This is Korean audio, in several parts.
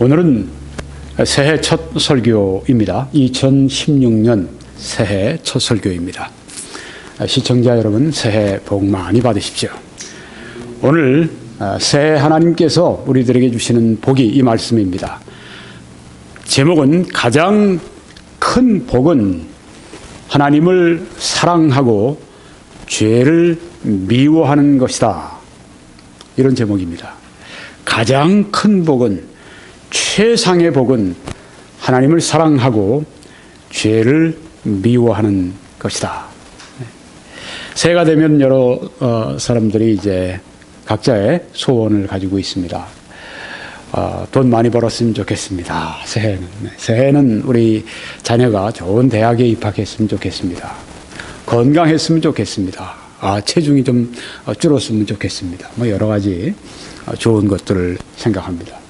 오늘은 새해 첫 설교입니다. 2016년 새해 첫 설교입니다. 시청자 여러분, 새해 복 많이 받으십시오. 오늘 새해 하나님께서 우리들에게 주시는 복이 이 말씀입니다. 제목은 가장 큰 복은 하나님을 사랑하고 죄를 미워하는 것이다. 이런 제목입니다. 가장 큰 복은 최상의 복은 하나님을 사랑하고 죄를 미워하는 것이다. 새해가 되면 여러 어, 사람들이 이제 각자의 소원을 가지고 있습니다. 어, 돈 많이 벌었으면 좋겠습니다. 새해는. 네. 새해는 우리 자녀가 좋은 대학에 입학했으면 좋겠습니다. 건강했으면 좋겠습니다. 아, 체중이 좀 줄었으면 좋겠습니다. 뭐 여러 가지 좋은 것들을 생각합니다.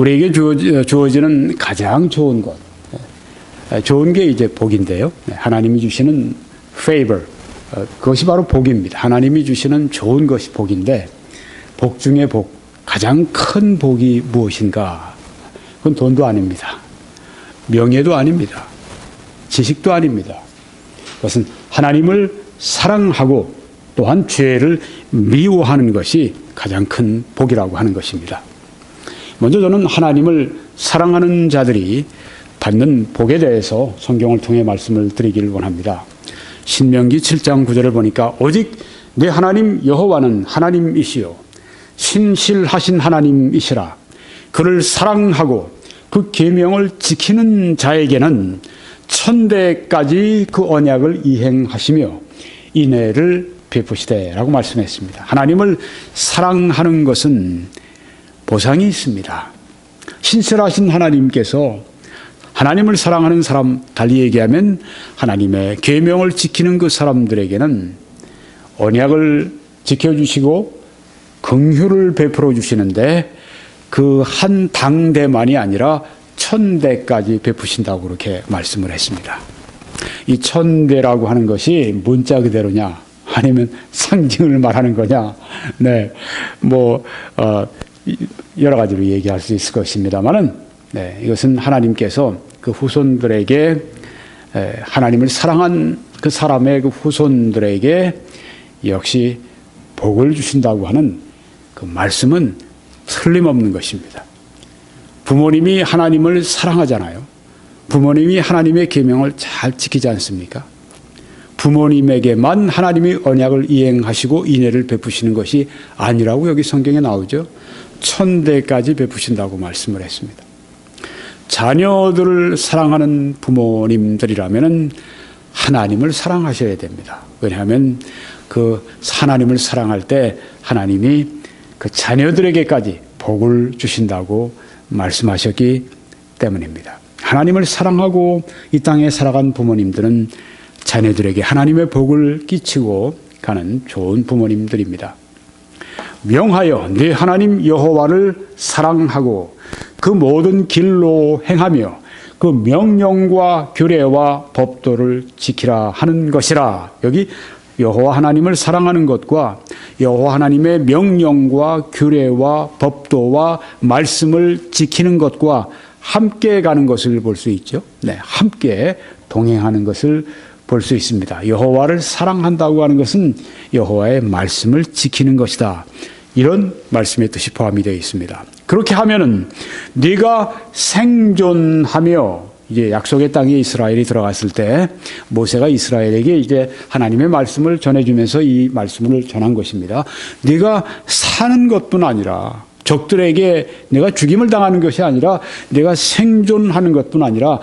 우리에게 주어지는 가장 좋은 것, 네. 좋은 게 이제 복인데요. 네. 하나님이 주시는 favor, 어, 그것이 바로 복입니다. 하나님이 주시는 좋은 것이 복인데, 복 중에 복, 가장 큰 복이 무엇인가? 그건 돈도 아닙니다. 명예도 아닙니다. 지식도 아닙니다. 그것은 하나님을 사랑하고 또한 죄를 미워하는 것이 가장 큰 복이라고 하는 것입니다. 먼저 저는 하나님을 사랑하는 자들이 받는 복에 대해서 성경을 통해 말씀을 드리기를 원합니다. 신명기 7장 9절을 보니까 오직 내 하나님 여호와는 하나님이시요 신실하신 하나님이시라. 그를 사랑하고 그 계명을 지키는 자에게는 천대까지 그 언약을 이행하시며 인애를 베푸시되라고 말씀했습니다. 하나님을 사랑하는 것은 보상이 있습니다. 신실하신 하나님께서 하나님을 사랑하는 사람 달리 얘기하면 하나님의 계명을 지키는 그 사람들에게는 언약을 지켜주시고 긍휼을 베풀어 주시는데 그 한 당대만이 아니라 천대까지 베푸신다고 그렇게 말씀을 했습니다. 이 천대라고 하는 것이 문자 그대로냐 아니면 상징을 말하는 거냐 네 뭐 어, 여러 가지로 얘기할 수 있을 것입니다만은 네, 이것은 하나님께서 그 후손들에게 하나님을 사랑한 그 사람의 그 후손들에게 역시 복을 주신다고 하는 그 말씀은 틀림없는 것입니다. 부모님이 하나님을 사랑하잖아요. 부모님이 하나님의 계명을 잘 지키지 않습니까? 부모님에게만 하나님이 언약을 이행하시고 인애를 베푸시는 것이 아니라고 여기 성경에 나오죠. 천대까지 베푸신다고 말씀을 했습니다. 자녀들을 사랑하는 부모님들이라면 하나님을 사랑하셔야 됩니다. 왜냐하면 그 하나님을 사랑할 때 하나님이 그 자녀들에게까지 복을 주신다고 말씀하셨기 때문입니다. 하나님을 사랑하고 이 땅에 살아간 부모님들은 자녀들에게 하나님의 복을 끼치고 가는 좋은 부모님들입니다. 명하여 네 하나님 여호와를 사랑하고 그 모든 길로 행하며 그 명령과 규례와 법도를 지키라 하는 것이라. 여기 여호와 하나님을 사랑하는 것과 여호와 하나님의 명령과 규례와 법도와 말씀을 지키는 것과 함께 가는 것을 볼 수 있죠. 네, 함께 동행하는 것을 볼 수 있습니다. 여호와를 사랑한다고 하는 것은 여호와의 말씀을 지키는 것이다. 이런 말씀의 뜻이 포함이 되어 있습니다. 그렇게 하면은 네가 생존하며 이제 약속의 땅에 이스라엘이 들어갔을 때 모세가 이스라엘에게 이제 하나님의 말씀을 전해주면서 이 말씀을 전한 것입니다. 네가 사는 것뿐 아니라 적들에게 내가 죽임을 당하는 것이 아니라 내가 생존하는 것뿐 아니라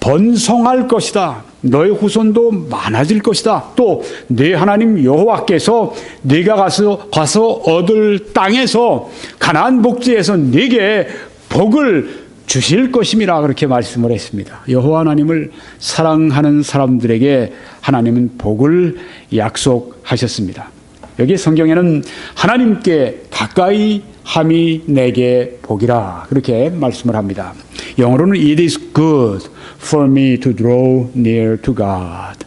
번성할 것이다. 너의 후손도 많아질 것이다. 또 네 하나님 여호와께서 네가 가서 가서 얻을 땅에서 가나안 복지에서 네게 복을 주실 것임이라 그렇게 말씀을 했습니다. 여호와 하나님을 사랑하는 사람들에게 하나님은 복을 약속하셨습니다. 여기 성경에는 하나님께 가까이 함이 내게 복이라 그렇게 말씀을 합니다. 영어로는 it is good for me to draw near to God.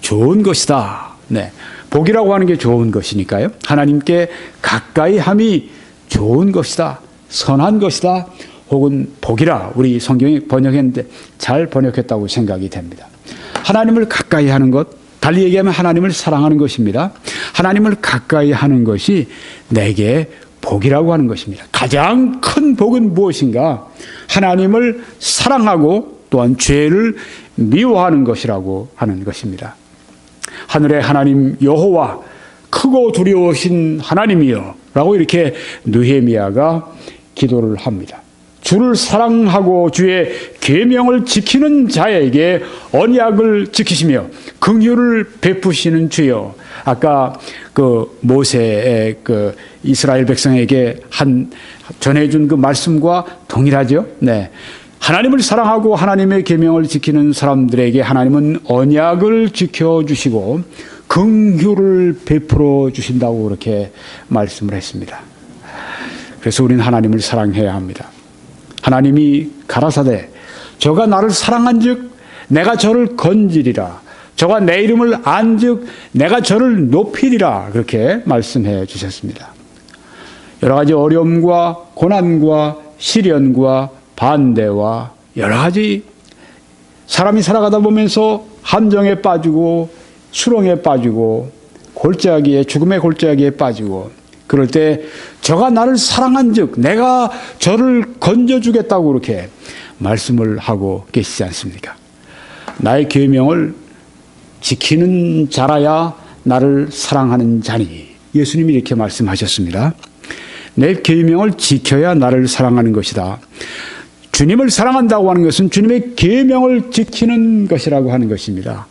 좋은 것이다. 네. 복이라고 하는 게 좋은 것이니까요. 하나님께 가까이 함이 좋은 것이다. 선한 것이다. 혹은 복이라 우리 성경이 번역했는데 잘 번역했다고 생각이 됩니다. 하나님을 가까이 하는 것, 달리 얘기하면 하나님을 사랑하는 것입니다. 하나님을 가까이 하는 것이 내게 복이라고 하는 것입니다. 가장 큰 복은 무엇인가? 하나님을 사랑하고 또한 죄를 미워하는 것이라고 하는 것입니다. 하늘의 하나님 여호와 크고 두려우신 하나님이여 라고 이렇게 느헤미야가 기도를 합니다. 주를 사랑하고 주의 계명을 지키는 자에게 언약을 지키시며 긍휼을 베푸시는 주여. 아까 그 모세의 그 이스라엘 백성에게 한 전해준 그 말씀과 동일하죠. 네. 하나님을 사랑하고 하나님의 계명을 지키는 사람들에게 하나님은 언약을 지켜 주시고 긍휼을 베풀어 주신다고 그렇게 말씀을 했습니다. 그래서 우리는 하나님을 사랑해야 합니다. 하나님이 가라사대 저가 나를 사랑한즉 내가 저를 건지리라 저가 내 이름을 안즉 내가 저를 높이리라 그렇게 말씀해 주셨습니다. 여러 가지 어려움과 고난과 시련과 반대와 여러 가지 사람이 살아가다 보면서 함정에 빠지고 수렁에 빠지고 골짜기에 죽음의 골짜기에 빠지고 그럴 때 저가 나를 사랑한 즉 내가 저를 건져 주겠다고 그렇게 말씀을 하고 계시지 않습니까? 나의 계명을 지키는 자라야 나를 사랑하는 자니 예수님이 이렇게 말씀하셨습니다. 내 계명을 지켜야 나를 사랑하는 것이다. 주님을 사랑한다고 하는 것은 주님의 계명을 지키는 것이라고 하는 것입니다.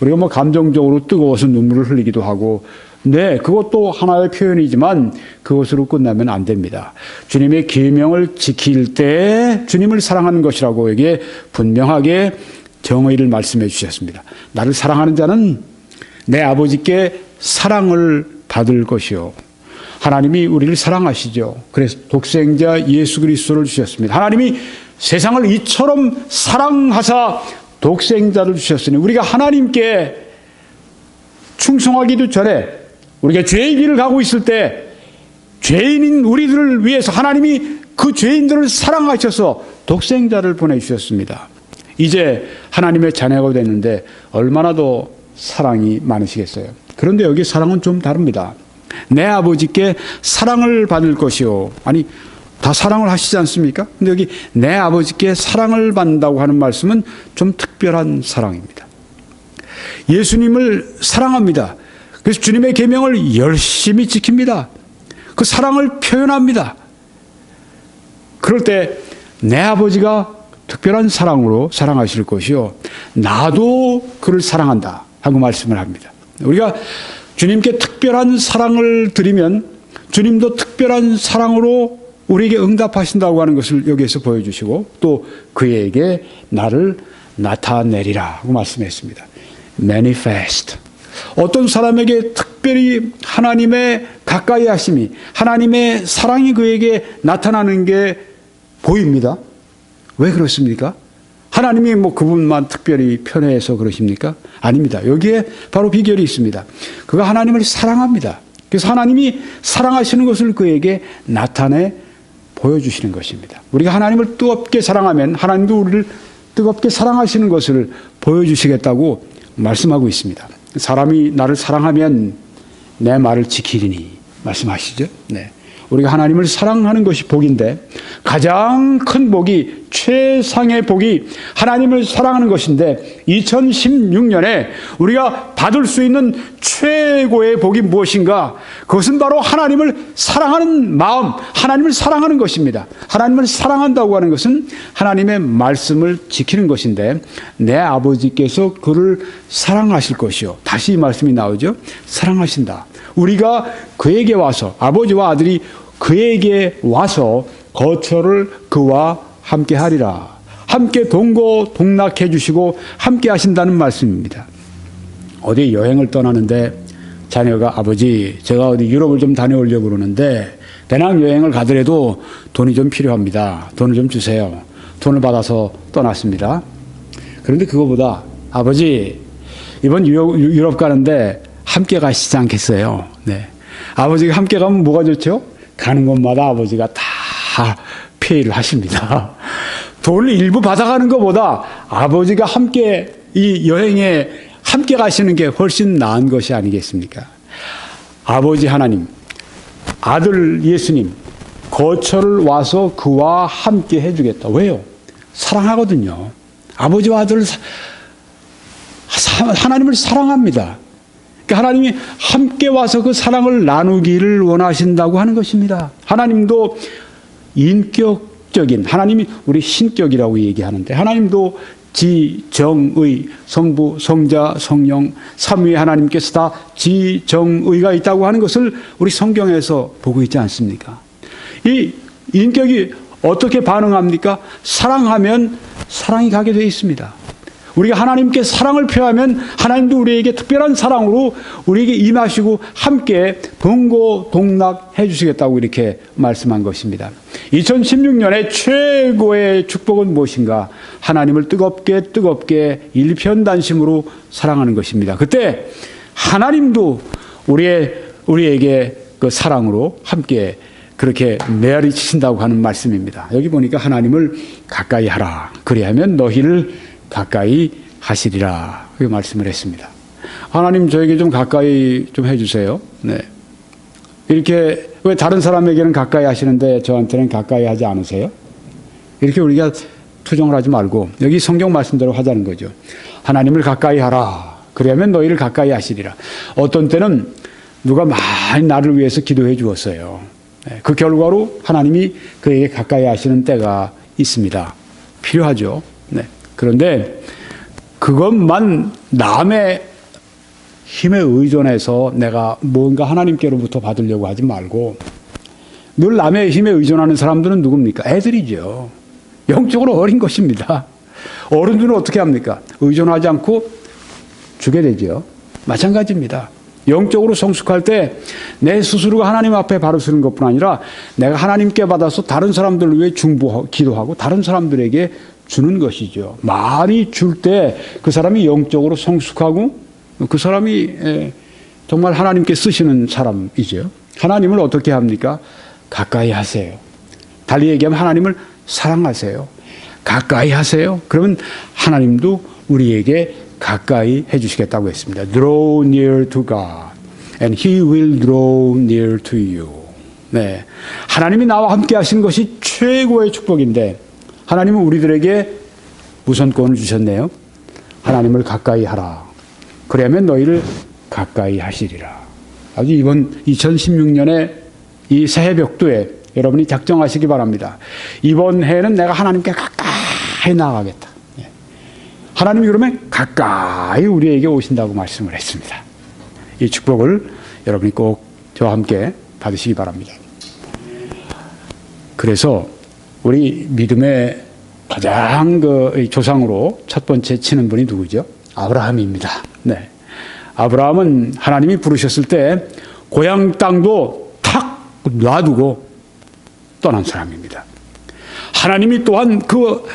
우리가 뭐 감정적으로 뜨거워서 눈물을 흘리기도 하고 네, 그것도 하나의 표현이지만 그것으로 끝나면 안 됩니다. 주님의 계명을 지킬 때 주님을 사랑하는 것이라고 에게 분명하게 정의를 말씀해 주셨습니다. 나를 사랑하는 자는 내 아버지께 사랑을 받을 것이요. 하나님이 우리를 사랑하시죠. 그래서 독생자 예수 그리스도를 주셨습니다. 하나님이 세상을 이처럼 사랑하사 독생자를 주셨으니 우리가 하나님께 충성하기도 전에 우리가 죄의 길을 가고 있을 때 죄인인 우리들을 위해서 하나님이 그 죄인들을 사랑하셔서 독생자를 보내주셨습니다. 이제 하나님의 자녀가 됐는데 얼마나 더 사랑이 많으시겠어요. 그런데 여기 사랑은 좀 다릅니다. 내 아버지께 사랑을 받을 것이요. 아니, 다 사랑을 하시지 않습니까? 근데 여기 내 아버지께 사랑을 받는다고 하는 말씀은 좀 특별한 사랑입니다. 예수님을 사랑합니다. 그래서 주님의 계명을 열심히 지킵니다. 그 사랑을 표현합니다. 그럴 때 내 아버지가 특별한 사랑으로 사랑하실 것이요. 나도 그를 사랑한다. 하고 말씀을 합니다. 우리가 주님께 특별한 사랑을 드리면 주님도 특별한 사랑으로 우리에게 응답하신다고 하는 것을 여기에서 보여주시고 또 그에게 나를 나타내리라 하고 말씀했습니다. manifest. 어떤 사람에게 특별히 하나님의 가까이 하심이, 하나님의 사랑이 그에게 나타나는 게 보입니다. 왜 그렇습니까? 하나님이 뭐 그분만 특별히 편해서 그러십니까? 아닙니다. 여기에 바로 비결이 있습니다. 그가 하나님을 사랑합니다. 그래서 하나님이 사랑하시는 것을 그에게 나타내 보여주시는 것입니다. 우리가 하나님을 뜨겁게 사랑하면 하나님도 우리를 뜨겁게 사랑하시는 것을 보여주시겠다고 말씀하고 있습니다. 사람이 나를 사랑하면 내 말을 지키리니 말씀하시죠. 네. 우리가 하나님을 사랑하는 것이 복인데 가장 큰 복이 최상의 복이 하나님을 사랑하는 것인데 2016년에 우리가 받을 수 있는 최고의 복이 무엇인가? 그것은 바로 하나님을 사랑하는 마음, 하나님을 사랑하는 것입니다. 하나님을 사랑한다고 하는 것은 하나님의 말씀을 지키는 것인데 내 아버지께서 그를 사랑하실 것이요. 다시 이 말씀이 나오죠. 사랑하신다. 우리가 그에게 와서 아버지와 아들이 그에게 와서 거처를 그와 함께 하리라. 함께 동거 동락해 주시고 함께 하신다는 말씀입니다. 어디 여행을 떠나는데 자녀가 아버지 제가 어디 유럽을 좀 다녀오려고 그러는데 배낭 여행을 가더라도 돈이 좀 필요합니다. 돈을 좀 주세요. 돈을 받아서 떠났습니다. 그런데 그거보다 아버지 이번 유럽 가는데 함께 가시지 않겠어요? 네. 아버지가 함께 가면 뭐가 좋죠? 가는 곳마다 아버지가 다다 페이를 하십니다. 돈을 일부 받아가는 것보다 아버지가 함께 이 여행에 함께 가시는 게 훨씬 나은 것이 아니겠습니까? 아버지 하나님, 아들 예수님, 거처를 와서 그와 함께 해주겠다. 왜요? 사랑하거든요. 아버지와 아들을 하나님을 사랑합니다. 그러니까 하나님이 함께 와서 그 사랑을 나누기를 원하신다고 하는 것입니다. 하나님도 인격적인 하나님이 우리 신격이라고 얘기하는데 하나님도 지 정 의 성부 성자 성령 삼위의 하나님께서 다 지 정 의가 있다고 하는 것을 우리 성경에서 보고 있지 않습니까? 이 인격이 어떻게 반응합니까? 사랑하면 사랑이 가게 되어 있습니다. 우리가 하나님께 사랑을 표하면 하나님도 우리에게 특별한 사랑으로 우리에게 임하시고 함께 번고 동락해 주시겠다고 이렇게 말씀한 것입니다. 2016년의 최고의 축복은 무엇인가? 하나님을 뜨겁게 뜨겁게 일편단심으로 사랑하는 것입니다. 그때 하나님도 우리의 우리에게 그 사랑으로 함께 그렇게 메아리 치신다고 하는 말씀입니다. 여기 보니까 하나님을 가까이 하라. 그리하면 너희를 가까이 하시리라. 그 말씀을 했습니다. 하나님 저에게 좀 가까이 좀 해주세요. 네. 이렇게 왜 다른 사람에게는 가까이 하시는데 저한테는 가까이 하지 않으세요? 이렇게 우리가 투정을 하지 말고 여기 성경 말씀대로 하자는 거죠. 하나님을 가까이 하라. 그러면 너희를 가까이 하시리라. 어떤 때는 누가 많이 나를 위해서 기도해 주었어요. 네. 그 결과로 하나님이 그에게 가까이 하시는 때가 있습니다. 필요하죠. 네. 그런데 그것만 남의 힘에 의존해서 내가 뭔가 하나님께로부터 받으려고 하지 말고 늘 남의 힘에 의존하는 사람들은 누굽니까? 애들이죠. 영적으로 어린 것입니다. 어른들은 어떻게 합니까? 의존하지 않고 주게 되죠. 마찬가지입니다. 영적으로 성숙할 때 내 스스로가 하나님 앞에 바로 서는 것뿐 아니라 내가 하나님께 받아서 다른 사람들을 위해 중보 기도하고 다른 사람들에게 주는 것이죠. 많이 줄 때 그 사람이 영적으로 성숙하고 그 사람이 정말 하나님께 쓰시는 사람이죠. 하나님을 어떻게 합니까? 가까이 하세요. 달리 얘기하면 하나님을 사랑하세요. 가까이 하세요. 그러면 하나님도 우리에게 가까이 해주시겠다고 했습니다. Draw near to God, and He will draw near to you. 네, 하나님이 나와 함께 하신 것이 최고의 축복인데 하나님은 우리들에게 우선권을 주셨네요. 하나님을 가까이 하라. 그러면 너희를 가까이 하시리라. 아주 이번 2016년에 이 새해 벽두에 여러분이 작정하시기 바랍니다. 이번 해는 내가 하나님께 가까이 나가겠다. 예. 하나님이 그러면 가까이 우리에게 오신다고 말씀을 했습니다. 이 축복을 여러분이 꼭 저와 함께 받으시기 바랍니다. 그래서 우리 믿음의 가장 그 조상으로 첫 번째 치는 분이 누구죠? 아브라함입니다. 네. 아브라함은 하나님이 부르셨을 때 고향 땅도 탁 놔두고 떠난 사람입니다. 하나님이 또한 그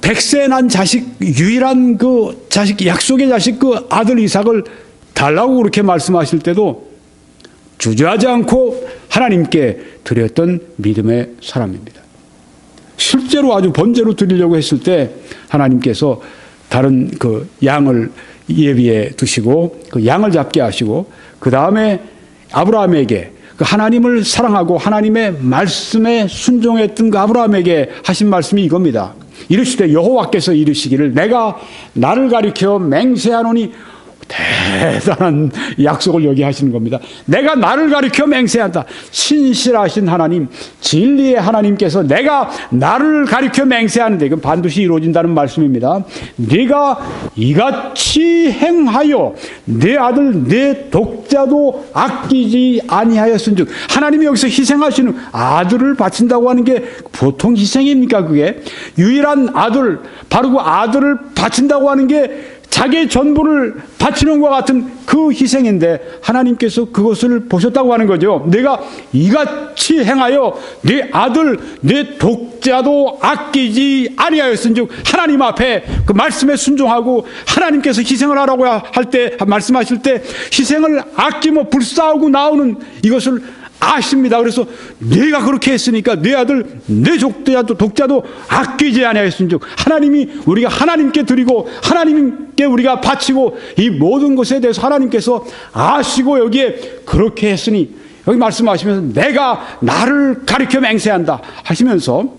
백세 난 자식 유일한 그 자식 약속의 자식 그 아들 이삭을 달라고 그렇게 말씀하실 때도 주저하지 않고 하나님께 드렸던 믿음의 사람입니다. 실제로 아주 번제로 드리려고 했을 때 하나님께서 다른 그 양을 예비해 두시고 그 양을 잡게 하시고 그 다음에 아브라함에게 그 하나님을 사랑하고 하나님의 말씀에 순종했던 그 아브라함에게 하신 말씀이 이겁니다. 이르시되 여호와께서 이르시기를 내가 나를 가리켜 맹세하노니 대단한 약속을 여기 하시는 겁니다. 내가 나를 가리켜 맹세한다. 신실하신 하나님, 진리의 하나님께서 내가 나를 가리켜 맹세하는데 이건 반드시 이루어진다는 말씀입니다. 네가 이같이 행하여 내 아들 내 독자도 아끼지 아니하였은즉 하나님이 여기서 희생하시는 아들을 바친다고 하는 게 보통 희생입니까 그게 유일한 아들 바로 그 아들을 바친다고 하는 게 자기의 전부를 바치는 것 같은 그 희생인데 하나님께서 그것을 보셨다고 하는 거죠. 내가 이같이 행하여 내 아들, 내 독자도 아끼지 아니하였은즉 하나님 앞에 그 말씀에 순종하고 하나님께서 희생을 하라고 할 때 말씀하실 때 희생을 아끼며 불사하고 나오는 이것을 아십니다. 그래서 내가 그렇게 했으니까 내 아들 내 족자도 독자도 아끼지 아니하였은즉 하나님이 우리가 하나님께 드리고 하나님께 우리가 바치고 이 모든 것에 대해서 하나님께서 아시고 여기에 그렇게 했으니 여기 말씀하시면서 내가 나를 가리켜 맹세한다 하시면서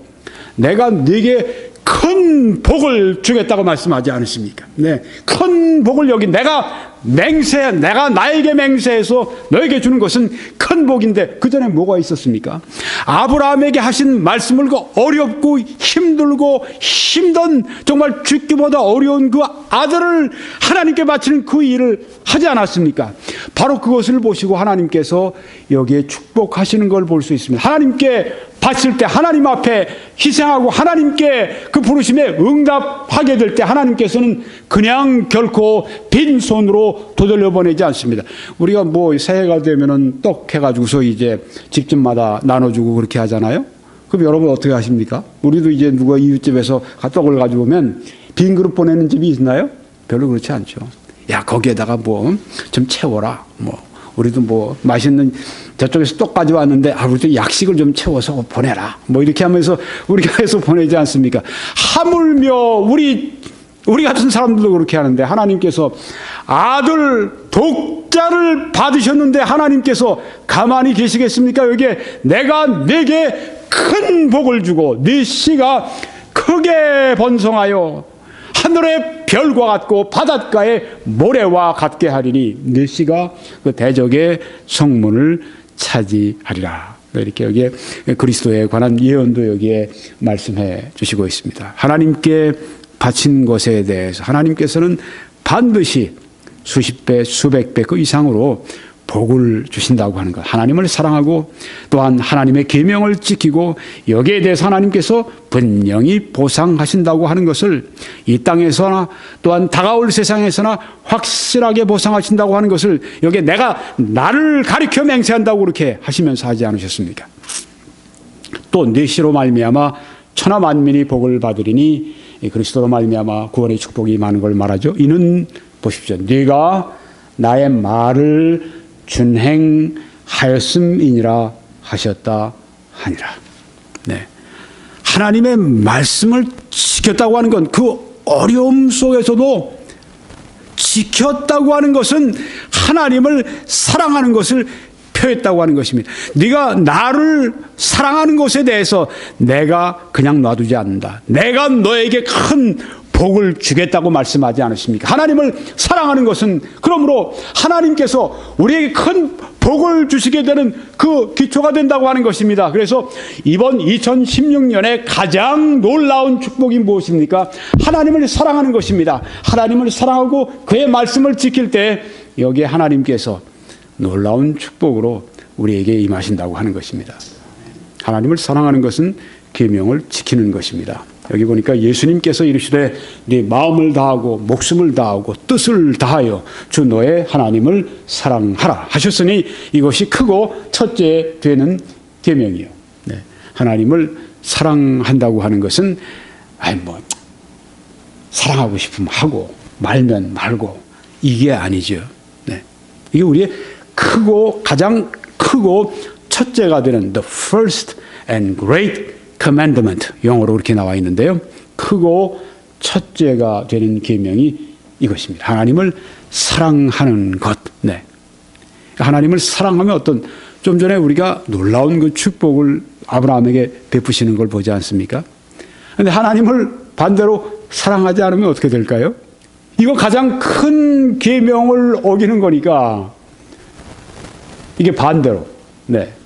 내가 네게 큰 복을 주겠다고 말씀하지 않으십니까? 네. 큰 복을 여기 내가 맹세, 내가 나에게 맹세해서 너에게 주는 것은 큰 복인데 그 전에 뭐가 있었습니까? 아브라함에게 하신 말씀을 그 어렵고 힘들고 힘든 정말 죽기보다 어려운 그 아들을 하나님께 바치는 그 일을 하지 않았습니까? 바로 그것을 보시고 하나님께서 여기에 축복하시는 걸 볼 수 있습니다. 하나님께 바칠 때 하나님 앞에 희생하고 하나님께 그 부르심에 응답하게 될 때 하나님께서는 그냥 결코 빈 손으로 도돌려 보내지 않습니다. 우리가 뭐 새해가 되면은 떡 해가지고서 이제 집집마다 나눠주고 그렇게 하잖아요. 그럼 여러분 어떻게 하십니까? 우리도 이제 누가 이웃집에서 떡을 가지고 오면 빈 그릇 보내는 집이 있나요? 별로 그렇지 않죠. 야 거기에다가 뭐 좀 채워라. 뭐 우리도 뭐 맛있는 저쪽에서 떡 가져왔는데 아 우리도 약식을 좀 채워서 보내라. 뭐 이렇게 하면서 우리가 해서 보내지 않습니까? 하물며 우리 우리 같은 사람들도 그렇게 하는데 하나님께서 아들 독자를 받으셨는데 하나님께서 가만히 계시겠습니까? 여기에 내가 내게 큰 복을 주고 네 씨가 크게 번성하여 하늘의 별과 같고 바닷가의 모래와 같게 하리니 네 씨가 그 대적의 성문을 차지하리라. 이렇게 여기에 그리스도에 관한 예언도 여기에 말씀해 주시고 있습니다. 하나님께 바친 것에 대해서 하나님께서는 반드시 수십 배, 수백 배 그 이상으로 복을 주신다고 하는 것. 하나님을 사랑하고 또한 하나님의 계명을 지키고 여기에 대해서 하나님께서 분명히 보상하신다고 하는 것을 이 땅에서나 또한 다가올 세상에서나 확실하게 보상하신다고 하는 것을 여기에 내가 나를 가리켜 맹세한다고 그렇게 하시면서 하지 않으셨습니까? 또 내시로 말미암아 천하 만민이 복을 받으리니 그리스도로 말미암아 구원의 축복이 많은 걸 말하죠. 이는 보십시오. 네가 나의 말을 준행하였음이니라 하셨다 하니라. 네. 하나님의 말씀을 지켰다고 하는 건 그 어려움 속에서도 지켰다고 하는 것은 하나님을 사랑하는 것을 표했다고 하는 것입니다. 네가 나를 사랑하는 것에 대해서 내가 그냥 놔두지 않는다. 내가 너에게 큰 복을 주겠다고 말씀하지 않으십니까? 하나님을 사랑하는 것은 그러므로 하나님께서 우리에게 큰 복을 주시게 되는 그 기초가 된다고 하는 것입니다. 그래서 이번 2016년에 가장 놀라운 축복이 무엇입니까? 하나님을 사랑하는 것입니다. 하나님을 사랑하고 그의 말씀을 지킬 때 여기에 하나님께서 놀라운 축복으로 우리에게 임하신다고 하는 것입니다. 하나님을 사랑하는 것은 계명을 지키는 것입니다. 여기 보니까 예수님께서 이르시되 네 마음을 다하고 목숨을 다하고 뜻을 다하여 주 너의 하나님을 사랑하라 하셨으니 이것이 크고 첫째 되는 계명이요. 네. 하나님을 사랑한다고 하는 것은 아니 뭐 사랑하고 싶으면 하고 말면 말고 이게 아니죠. 네. 이게 우리의 크고 가장 크고 첫째가 되는 the first and great commandment 영어로 그렇게 나와 있는데요. 크고 첫째가 되는 계명이 이것입니다. 하나님을 사랑하는 것. 네. 하나님을 사랑하면 어떤 좀 전에 우리가 놀라운 그 축복을 아브라함에게 베푸시는 걸 보지 않습니까? 근데 하나님을 반대로 사랑하지 않으면 어떻게 될까요? 이거 가장 큰 계명을 어기는 거니까 이게 반대로 네.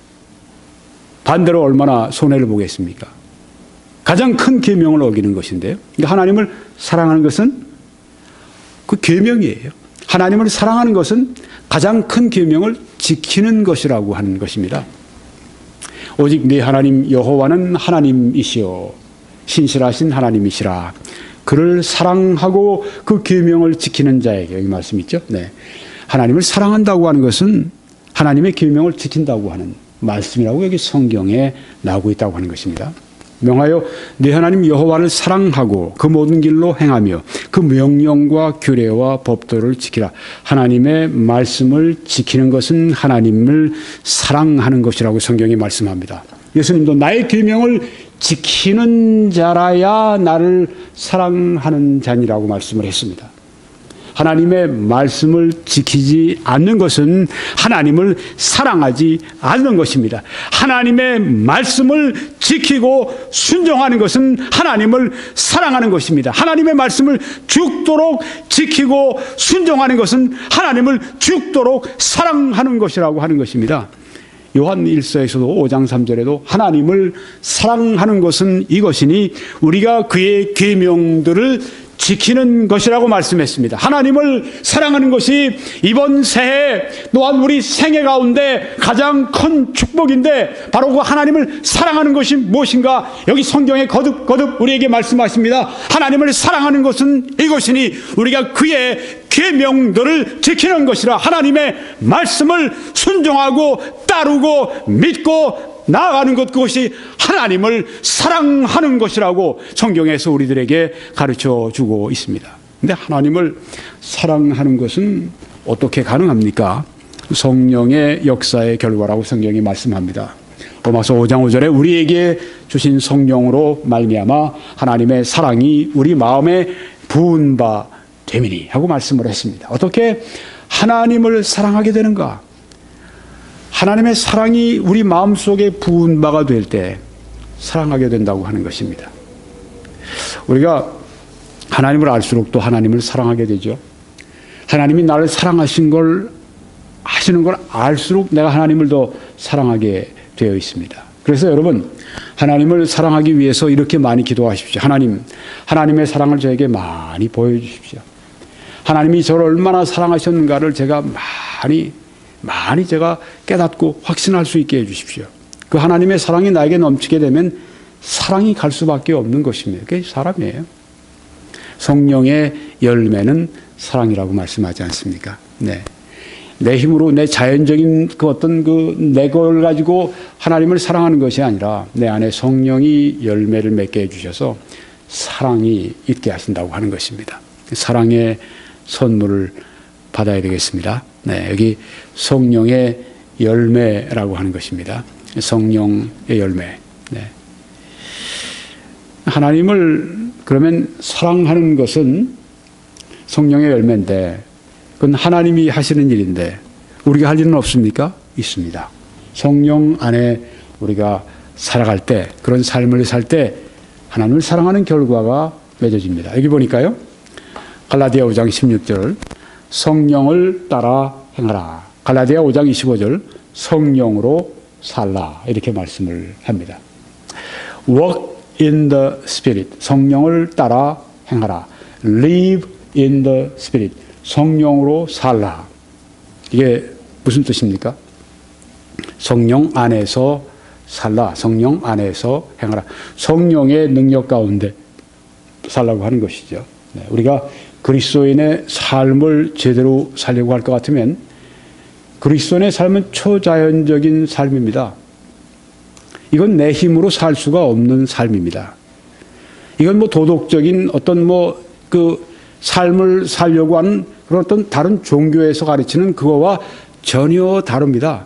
반대로 얼마나 손해를 보겠습니까? 가장 큰 계명을 어기는 것인데요. 그러니까 하나님을 사랑하는 것은 그 계명이에요. 하나님을 사랑하는 것은 가장 큰 계명을 지키는 것이라고 하는 것입니다. 오직 네 하나님 여호와는 하나님이시요 신실하신 하나님이시라. 그를 사랑하고 그 계명을 지키는 자에게 여기 말씀 있죠. 네. 하나님을 사랑한다고 하는 것은 하나님의 계명을 지킨다고 하는 말씀이라고 여기 성경에 나오고 있다고 하는 것입니다. 명하여 내 하나님 여호와를 사랑하고 그 모든 길로 행하며 그 명령과 규례와 법도를 지키라. 하나님의 말씀을 지키는 것은 하나님을 사랑하는 것이라고 성경이 말씀합니다. 예수님도 나의 계명을 지키는 자라야 나를 사랑하는 자니라고 말씀을 했습니다. 하나님의 말씀을 지키지 않는 것은 하나님을 사랑하지 않는 것입니다. 하나님의 말씀을 지키고 순종하는 것은 하나님을 사랑하는 것입니다. 하나님의 말씀을 죽도록 지키고 순종하는 것은 하나님을 죽도록 사랑하는 것이라고 하는 것입니다. 요한 1서에서도 5장 3절에도 하나님을 사랑하는 것은 이것이니 우리가 그의 계명들을 지키는 것이라고 말씀했습니다. 하나님을 사랑하는 것이 이번 새해 또한 우리 생애 가운데 가장 큰 축복인데 바로 그 하나님을 사랑하는 것이 무엇인가 여기 성경에 거듭거듭 우리에게 말씀하십니다. 하나님을 사랑하는 것은 이것이니 우리가 그의 계명들을 지키는 것이라 하나님의 말씀을 순종하고 따르고 믿고 나아가는 것 그것이 하나님을 사랑하는 것이라고 성경에서 우리들에게 가르쳐 주고 있습니다. 근데 하나님을 사랑하는 것은 어떻게 가능합니까? 성령의 역사의 결과라고 성경이 말씀합니다. 로마서 5장 5절에 우리에게 주신 성령으로 말미암아 하나님의 사랑이 우리 마음에 부은 바 되미니 하고 말씀을 했습니다. 어떻게 하나님을 사랑하게 되는가? 하나님의 사랑이 우리 마음속에 부은 바가 될 때 사랑하게 된다고 하는 것입니다. 우리가 하나님을 알수록 또 하나님을 사랑하게 되죠. 하나님이 나를 사랑하신 걸 하시는 걸 알수록 내가 하나님을 더 사랑하게 되어 있습니다. 그래서 여러분 하나님을 사랑하기 위해서 이렇게 많이 기도하십시오. 하나님, 하나님의 사랑을 저에게 많이 보여주십시오. 하나님이 저를 얼마나 사랑하셨는가를 제가 많이 많이 제가 깨닫고 확신할 수 있게 해주십시오. 그 하나님의 사랑이 나에게 넘치게 되면 사랑이 갈 수밖에 없는 것입니다. 그게 사람이에요. 성령의 열매는 사랑이라고 말씀하지 않습니까? 네. 내 힘으로 내 자연적인 그 어떤 그 내 걸 가지고 하나님을 사랑하는 것이 아니라 내 안에 성령이 열매를 맺게 해주셔서 사랑이 있게 하신다고 하는 것입니다. 사랑의 선물을 받아야 되겠습니다. 네, 여기 성령의 열매라고 하는 것입니다. 성령의 열매. 네. 하나님을 그러면 사랑하는 것은 성령의 열매인데 그건 하나님이 하시는 일인데 우리가 할 일은 없습니까? 있습니다. 성령 안에 우리가 살아갈 때 그런 삶을 살 때 하나님을 사랑하는 결과가 맺어집니다. 여기 보니까요. 갈라디아 5장 16절 성령을 따라 행하라. 갈라디아 5장 25절 성령으로 살라 이렇게 말씀을 합니다. Walk in the Spirit 성령을 따라 행하라. Live in the Spirit 성령으로 살라. 이게 무슨 뜻입니까? 성령 안에서 살라. 성령 안에서 행하라. 성령의 능력 가운데 살라고 하는 것이죠. 네, 우리가 그리스도인의 삶을 제대로 살려고 할 것 같으면 그리스도인의 삶은 초자연적인 삶입니다. 이건 내 힘으로 살 수가 없는 삶입니다. 이건 뭐 도덕적인 어떤 뭐 그 삶을 살려고 하는 그런 어떤 다른 종교에서 가르치는 그거와 전혀 다릅니다.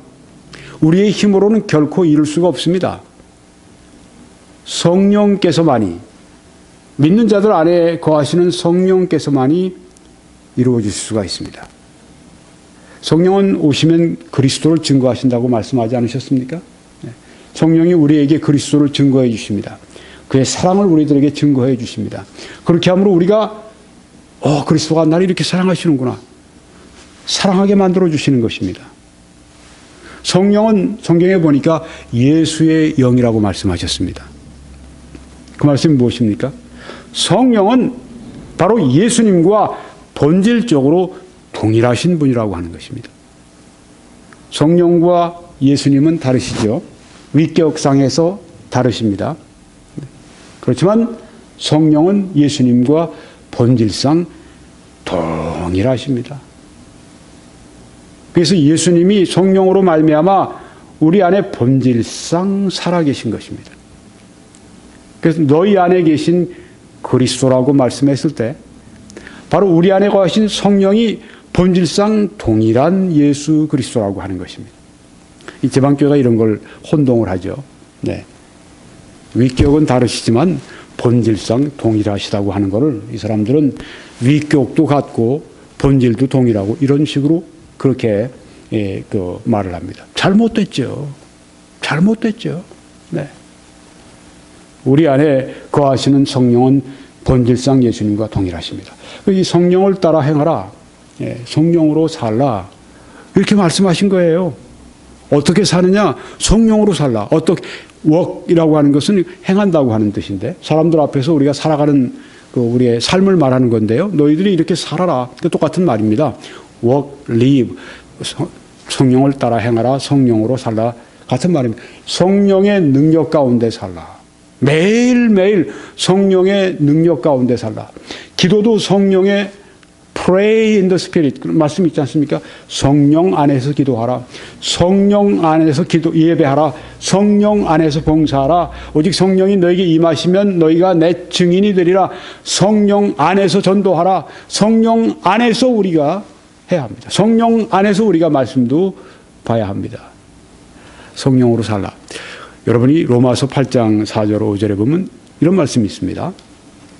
우리의 힘으로는 결코 이룰 수가 없습니다. 성령께서만이 믿는 자들 안에 거하시는 성령께서만이 이루어질 수가 있습니다. 성령은 오시면 그리스도를 증거하신다고 말씀하지 않으셨습니까? 네. 성령이 우리에게 그리스도를 증거해 주십니다. 그의 사랑을 우리들에게 증거해 주십니다. 그렇게 함으로 우리가 어 그리스도가 나를 이렇게 사랑하시는구나. 사랑하게 만들어 주시는 것입니다. 성령은 성경에 보니까 예수의 영이라고 말씀하셨습니다. 그 말씀이 무엇입니까? 성령은 바로 예수님과 본질적으로 동일하신 분이라고 하는 것입니다. 성령과 예수님은 다르시죠. 위격상에서 다르십니다. 그렇지만 성령은 예수님과 본질상 동일하십니다. 그래서 예수님이 성령으로 말미암아 우리 안에 본질상 살아계신 것입니다. 그래서 너희 안에 계신 그리스도라고 말씀했을 때 바로 우리 안에 거하신 성령이 본질상 동일한 예수 그리스도라고 하는 것입니다. 이 제방교가 이런 걸 혼동을 하죠. 네. 위격은 다르시지만 본질상 동일하시다고 하는 것을 이 사람들은 위격도 같고 본질도 동일하고 이런 식으로 그렇게 예, 그 말을 합니다. 잘못됐죠. 잘못됐죠. 네. 우리 안에 거하시는 성령은 본질상 예수님과 동일하십니다. 이 성령을 따라 행하라. 예, 성령으로 살라. 이렇게 말씀하신 거예요. 어떻게 사느냐? 성령으로 살라. 어떻게 work이라고 하는 것은 행한다고 하는 뜻인데 사람들 앞에서 우리가 살아가는 그 우리의 삶을 말하는 건데요. 너희들이 이렇게 살아라. 그 똑같은 말입니다. work, live. 성령을 따라 행하라. 성령으로 살라. 같은 말입니다. 성령의 능력 가운데 살라. 매일매일 성령의 능력 가운데 살라. 기도도 성령의 pray in the spirit 말씀 있지 않습니까? 성령 안에서 기도하라. 성령 안에서 기도 예배하라. 성령 안에서 봉사하라. 오직 성령이 너에게 임하시면 너희가 내 증인이 되리라. 성령 안에서 전도하라. 성령 안에서 우리가 해야 합니다. 성령 안에서 우리가 말씀도 봐야 합니다. 성령으로 살라. 여러분이 로마서 8장 4절 5절에 보면 이런 말씀이 있습니다.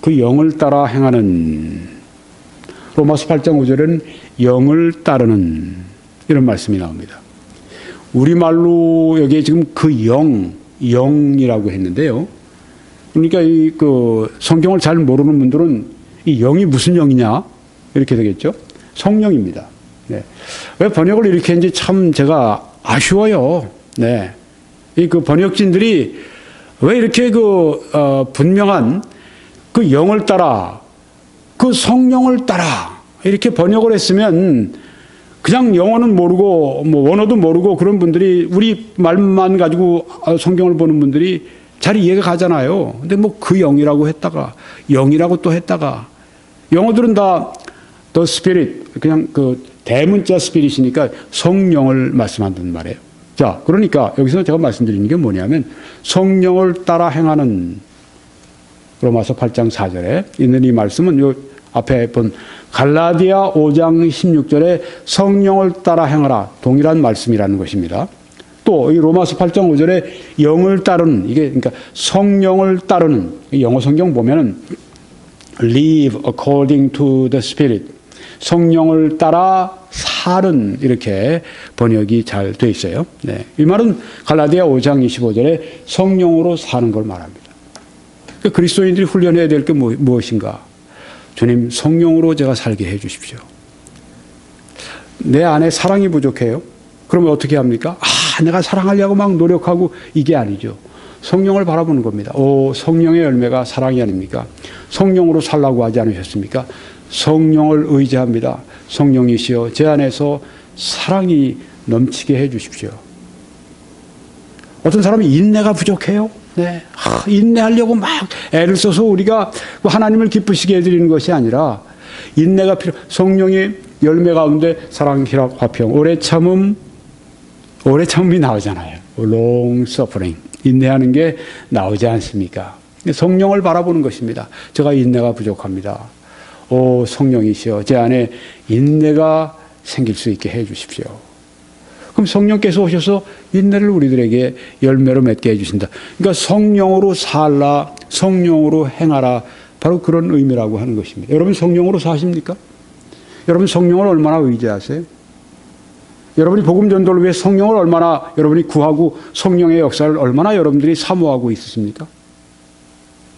그 영을 따라 행하는 로마서 8장 5절에는 영을 따르는 이런 말씀이 나옵니다. 우리말로 여기에 지금 그 영, 영이라고 했는데요. 그러니까 이 그 성경을 잘 모르는 분들은 이 영이 무슨 영이냐? 이렇게 되겠죠. 성령입니다. 네. 왜 번역을 이렇게 했는지 참 제가 아쉬워요. 네. 이 그 번역진들이 왜 이렇게 그, 어, 분명한 그 영을 따라 그 성령을 따라 이렇게 번역을 했으면 그냥 영어는 모르고 뭐 원어도 모르고 그런 분들이 우리 말만 가지고 성경을 보는 분들이 잘 이해가 가잖아요. 근데 뭐 그 영이라고 했다가 영이라고 또 했다가 영어들은 다 the spirit 그냥 그 대문자 스피릿이니까 성령을 말씀한다는 말이에요. 자, 그러니까 여기서 제가 말씀드리는 게 뭐냐면 성령을 따라 행하는 로마서 8장 4절에 있는 이 말씀은 요 앞에 본 갈라디아 5장 16절에 성령을 따라 행하라 동일한 말씀이라는 것입니다. 또 이 로마서 8장 5절에 영을 따르는 이게 그러니까 성령을 따르는 영어 성경 보면은 live according to the spirit 성령을 따라 살은 이렇게 번역이 잘 돼 있어요. 네. 이 말은 갈라디아 5장 25절에 성령으로 사는 걸 말합니다. 그러니까 그리스도인들이 훈련해야 될 게 무엇인가? 주님 성령으로 제가 살게 해 주십시오. 내 안에 사랑이 부족해요. 그러면 어떻게 합니까? 아, 내가 사랑하려고 막 노력하고 이게 아니죠. 성령을 바라보는 겁니다. 오, 성령의 열매가 사랑이 아닙니까? 성령으로 살라고 하지 않으셨습니까? 성령을 의지합니다. 성령이시여 제 안에서 사랑이 넘치게 해 주십시오. 어떤 사람이 인내가 부족해요. 네. 아, 인내하려고 막 애를 써서 우리가 하나님을 기쁘시게 해드리는 것이 아니라 인내가 필요, 성령의 열매 가운데 사랑, 희락, 화평, 오래 참음, 오래 참음이 나오잖아요. long suffering. 인내하는 게 나오지 않습니까? 성령을 바라보는 것입니다. 제가 인내가 부족합니다. 오, 성령이시여, 제 안에 인내가 생길 수 있게 해 주십시오. 그럼 성령께서 오셔서 인내를 우리들에게 열매로 맺게 해 주신다. 그러니까 성령으로 살라, 성령으로 행하라. 바로 그런 의미라고 하는 것입니다. 여러분 성령으로 사십니까? 여러분 성령을 얼마나 의지하세요? 여러분이 복음 전도를 위해 성령을 얼마나 여러분이 구하고 성령의 역사를 얼마나 여러분들이 사모하고 있으십니까?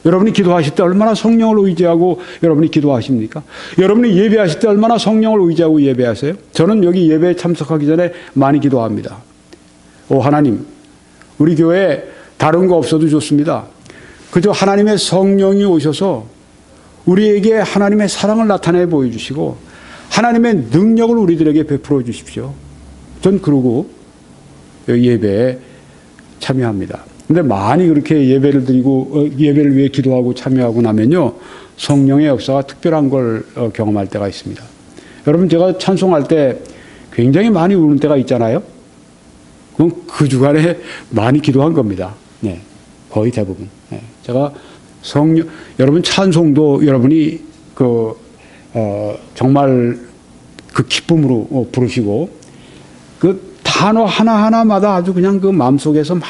여러분이 기도하실 때 얼마나 성령을 의지하고 여러분이 기도하십니까? 여러분이 예배하실 때 얼마나 성령을 의지하고 예배하세요? 저는 여기 예배에 참석하기 전에 많이 기도합니다. 오, 하나님, 우리 교회에 다른 거 없어도 좋습니다. 그저 하나님의 성령이 오셔서 우리에게 하나님의 사랑을 나타내 보여주시고 하나님의 능력을 우리들에게 베풀어 주십시오. 전 그러고 예배에 참여합니다. 근데 많이 그렇게 예배를 드리고 어, 예배를 위해 기도하고 참여하고 나면요 성령의 역사가 특별한 걸 어, 경험할 때가 있습니다. 여러분 제가 찬송할 때 굉장히 많이 우는 때가 있잖아요. 그럼 그 주간에 많이 기도한 겁니다. 네, 거의 대부분. 네. 제가 성령 여러분 찬송도 여러분이 그 어, 정말 그 기쁨으로 어, 부르시고 그 단어 하나 하나마다 아주 그냥 그 마음속에서 막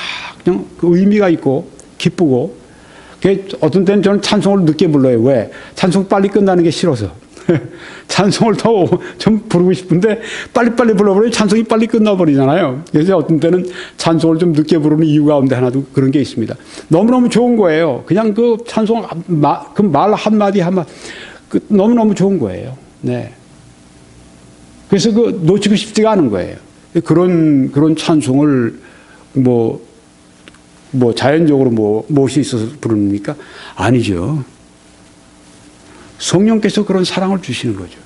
그냥 그 의미가 있고 기쁘고 그 어떤 때는 저는 찬송을 늦게 불러요. 왜? 찬송 빨리 끝나는 게 싫어서. 찬송을 더 좀 부르고 싶은데 빨리빨리 불러버리면 찬송이 빨리 끝나버리잖아요. 그래서 어떤 때는 찬송을 좀 늦게 부르는 이유 가운데 하나도 그런 게 있습니다. 너무너무 좋은 거예요. 그냥 그 찬송, 그 말 한마디 한마디, 그 너무너무 좋은 거예요. 네. 그래서 그 놓치고 싶지가 않은 거예요. 그런, 그런 찬송을 뭐, 뭐 자연적으로 뭐, 무엇이 있어서 부릅니까? 아니죠. 성령께서 그런 사랑을 주시는 거죠.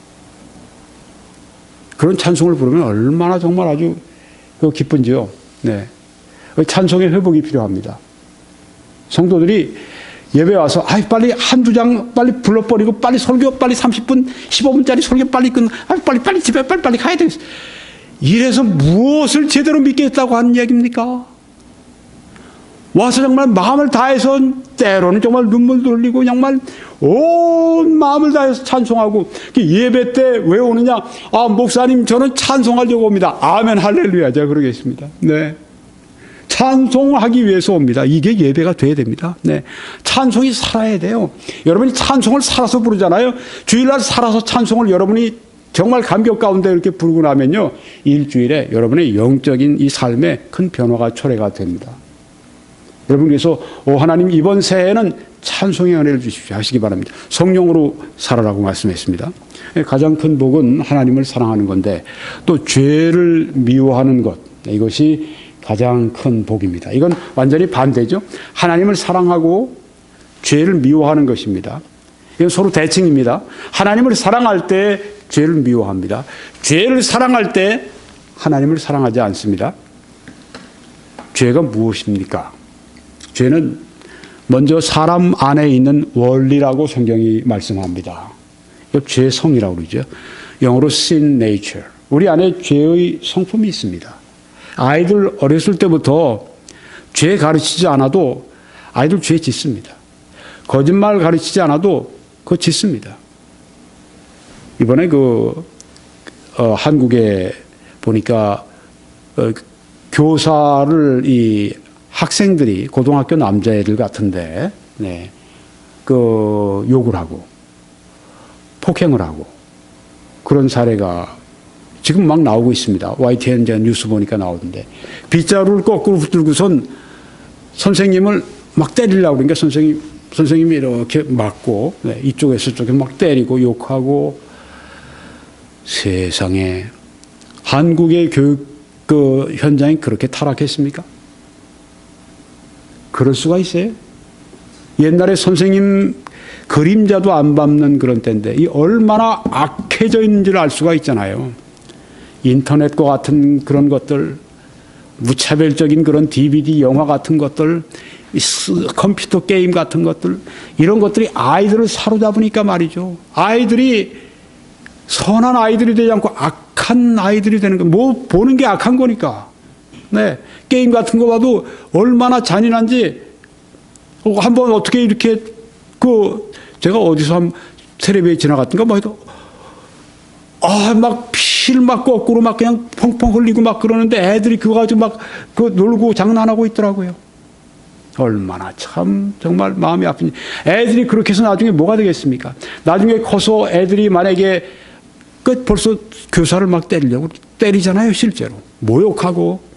그런 찬송을 부르면 얼마나 정말 아주 그 기쁜지요. 네. 그 찬송의 회복이 필요합니다. 성도들이 예배 와서 아 빨리 한두 장 빨리 불러버리고 빨리 설교 빨리 30분 15분짜리 설교 빨리 끝 아, 빨리 빨리 집에 빨리 빨리 가야 되겠어. 이래서 무엇을 제대로 믿겠다고 하는 얘기입니까? 와서 정말 마음을 다해서 때로는 정말 눈물도 흘리고 정말 온 마음을 다해서 찬송하고 그 예배 때 왜 오느냐? 아 목사님 저는 찬송하려고 옵니다. 아멘 할렐루야 제가 그러겠습니다. 네. 찬송하기 위해서 옵니다. 이게 예배가 돼야 됩니다. 네. 찬송이 살아야 돼요. 여러분이 찬송을 살아서 부르잖아요. 주일날 살아서 찬송을 여러분이 정말 감격 가운데 이렇게 부르고 나면요. 일주일에 여러분의 영적인 이 삶에 큰 변화가 초래가 됩니다. 여러분 그래서 오 하나님 이번 새해에는 찬송의 은혜를 주십시오 하시기 바랍니다. 성령으로 살아라고 말씀했습니다. 가장 큰 복은 하나님을 사랑하는 건데 또 죄를 미워하는 것 이것이 가장 큰 복입니다. 이건 완전히 반대죠. 하나님을 사랑하고 죄를 미워하는 것입니다. 이건 서로 대칭입니다. 하나님을 사랑할 때 죄를 미워합니다. 죄를 사랑할 때 하나님을 사랑하지 않습니다. 죄가 무엇입니까? 죄는 먼저 사람 안에 있는 원리라고 성경이 말씀합니다. 이 죄성이라고 그러죠. 영어로 sin nature. 우리 안에 죄의 성품이 있습니다. 아이들 어렸을 때부터 죄 가르치지 않아도 아이들 죄 짓습니다. 거짓말 가르치지 않아도 그거 짓습니다. 이번에 그, 어, 한국에 보니까, 어, 교사를 이 학생들이 고등학교 남자애들 같은데, 네, 그 욕을 하고, 폭행을 하고, 그런 사례가 지금 막 나오고 있습니다. YTN 이제 뉴스 보니까 나오던데. 빗자루를 거꾸로 붙들고선 선생님을 막 때리려고 그러니까 선생님, 선생님이 이렇게 맞고, 네, 이쪽에서 저쪽에 막 때리고 욕하고, 세상에, 한국의 교육 그 현장이 그렇게 타락했습니까? 그럴 수가 있어요? 옛날에 선생님 그림자도 안 밟는 그런 때인데, 이 얼마나 악해져 있는지를 알 수가 있잖아요. 인터넷과 같은 그런 것들, 무차별적인 그런 DVD 영화 같은 것들, 컴퓨터 게임 같은 것들, 이런 것들이 아이들을 사로잡으니까 말이죠. 아이들이 선한 아이들이 되지 않고 악한 아이들이 되는 거, 뭐 보는 게 악한 거니까. 네. 게임 같은 거 봐도 얼마나 잔인한지, 한번 어떻게 이렇게, 그, 제가 어디서 한 텔레비에 지나갔던가 뭐 해도, 아, 막 피를 막 거꾸로 막 그냥 펑펑 흘리고 막 그러는데 애들이 그거 가지고 막 그 놀고 장난하고 있더라고요. 얼마나 참 정말 마음이 아픈지. 애들이 그렇게 해서 나중에 뭐가 되겠습니까? 나중에 커서 애들이 만약에 그 벌써 교사를 막 때리려고 때리잖아요, 실제로. 모욕하고.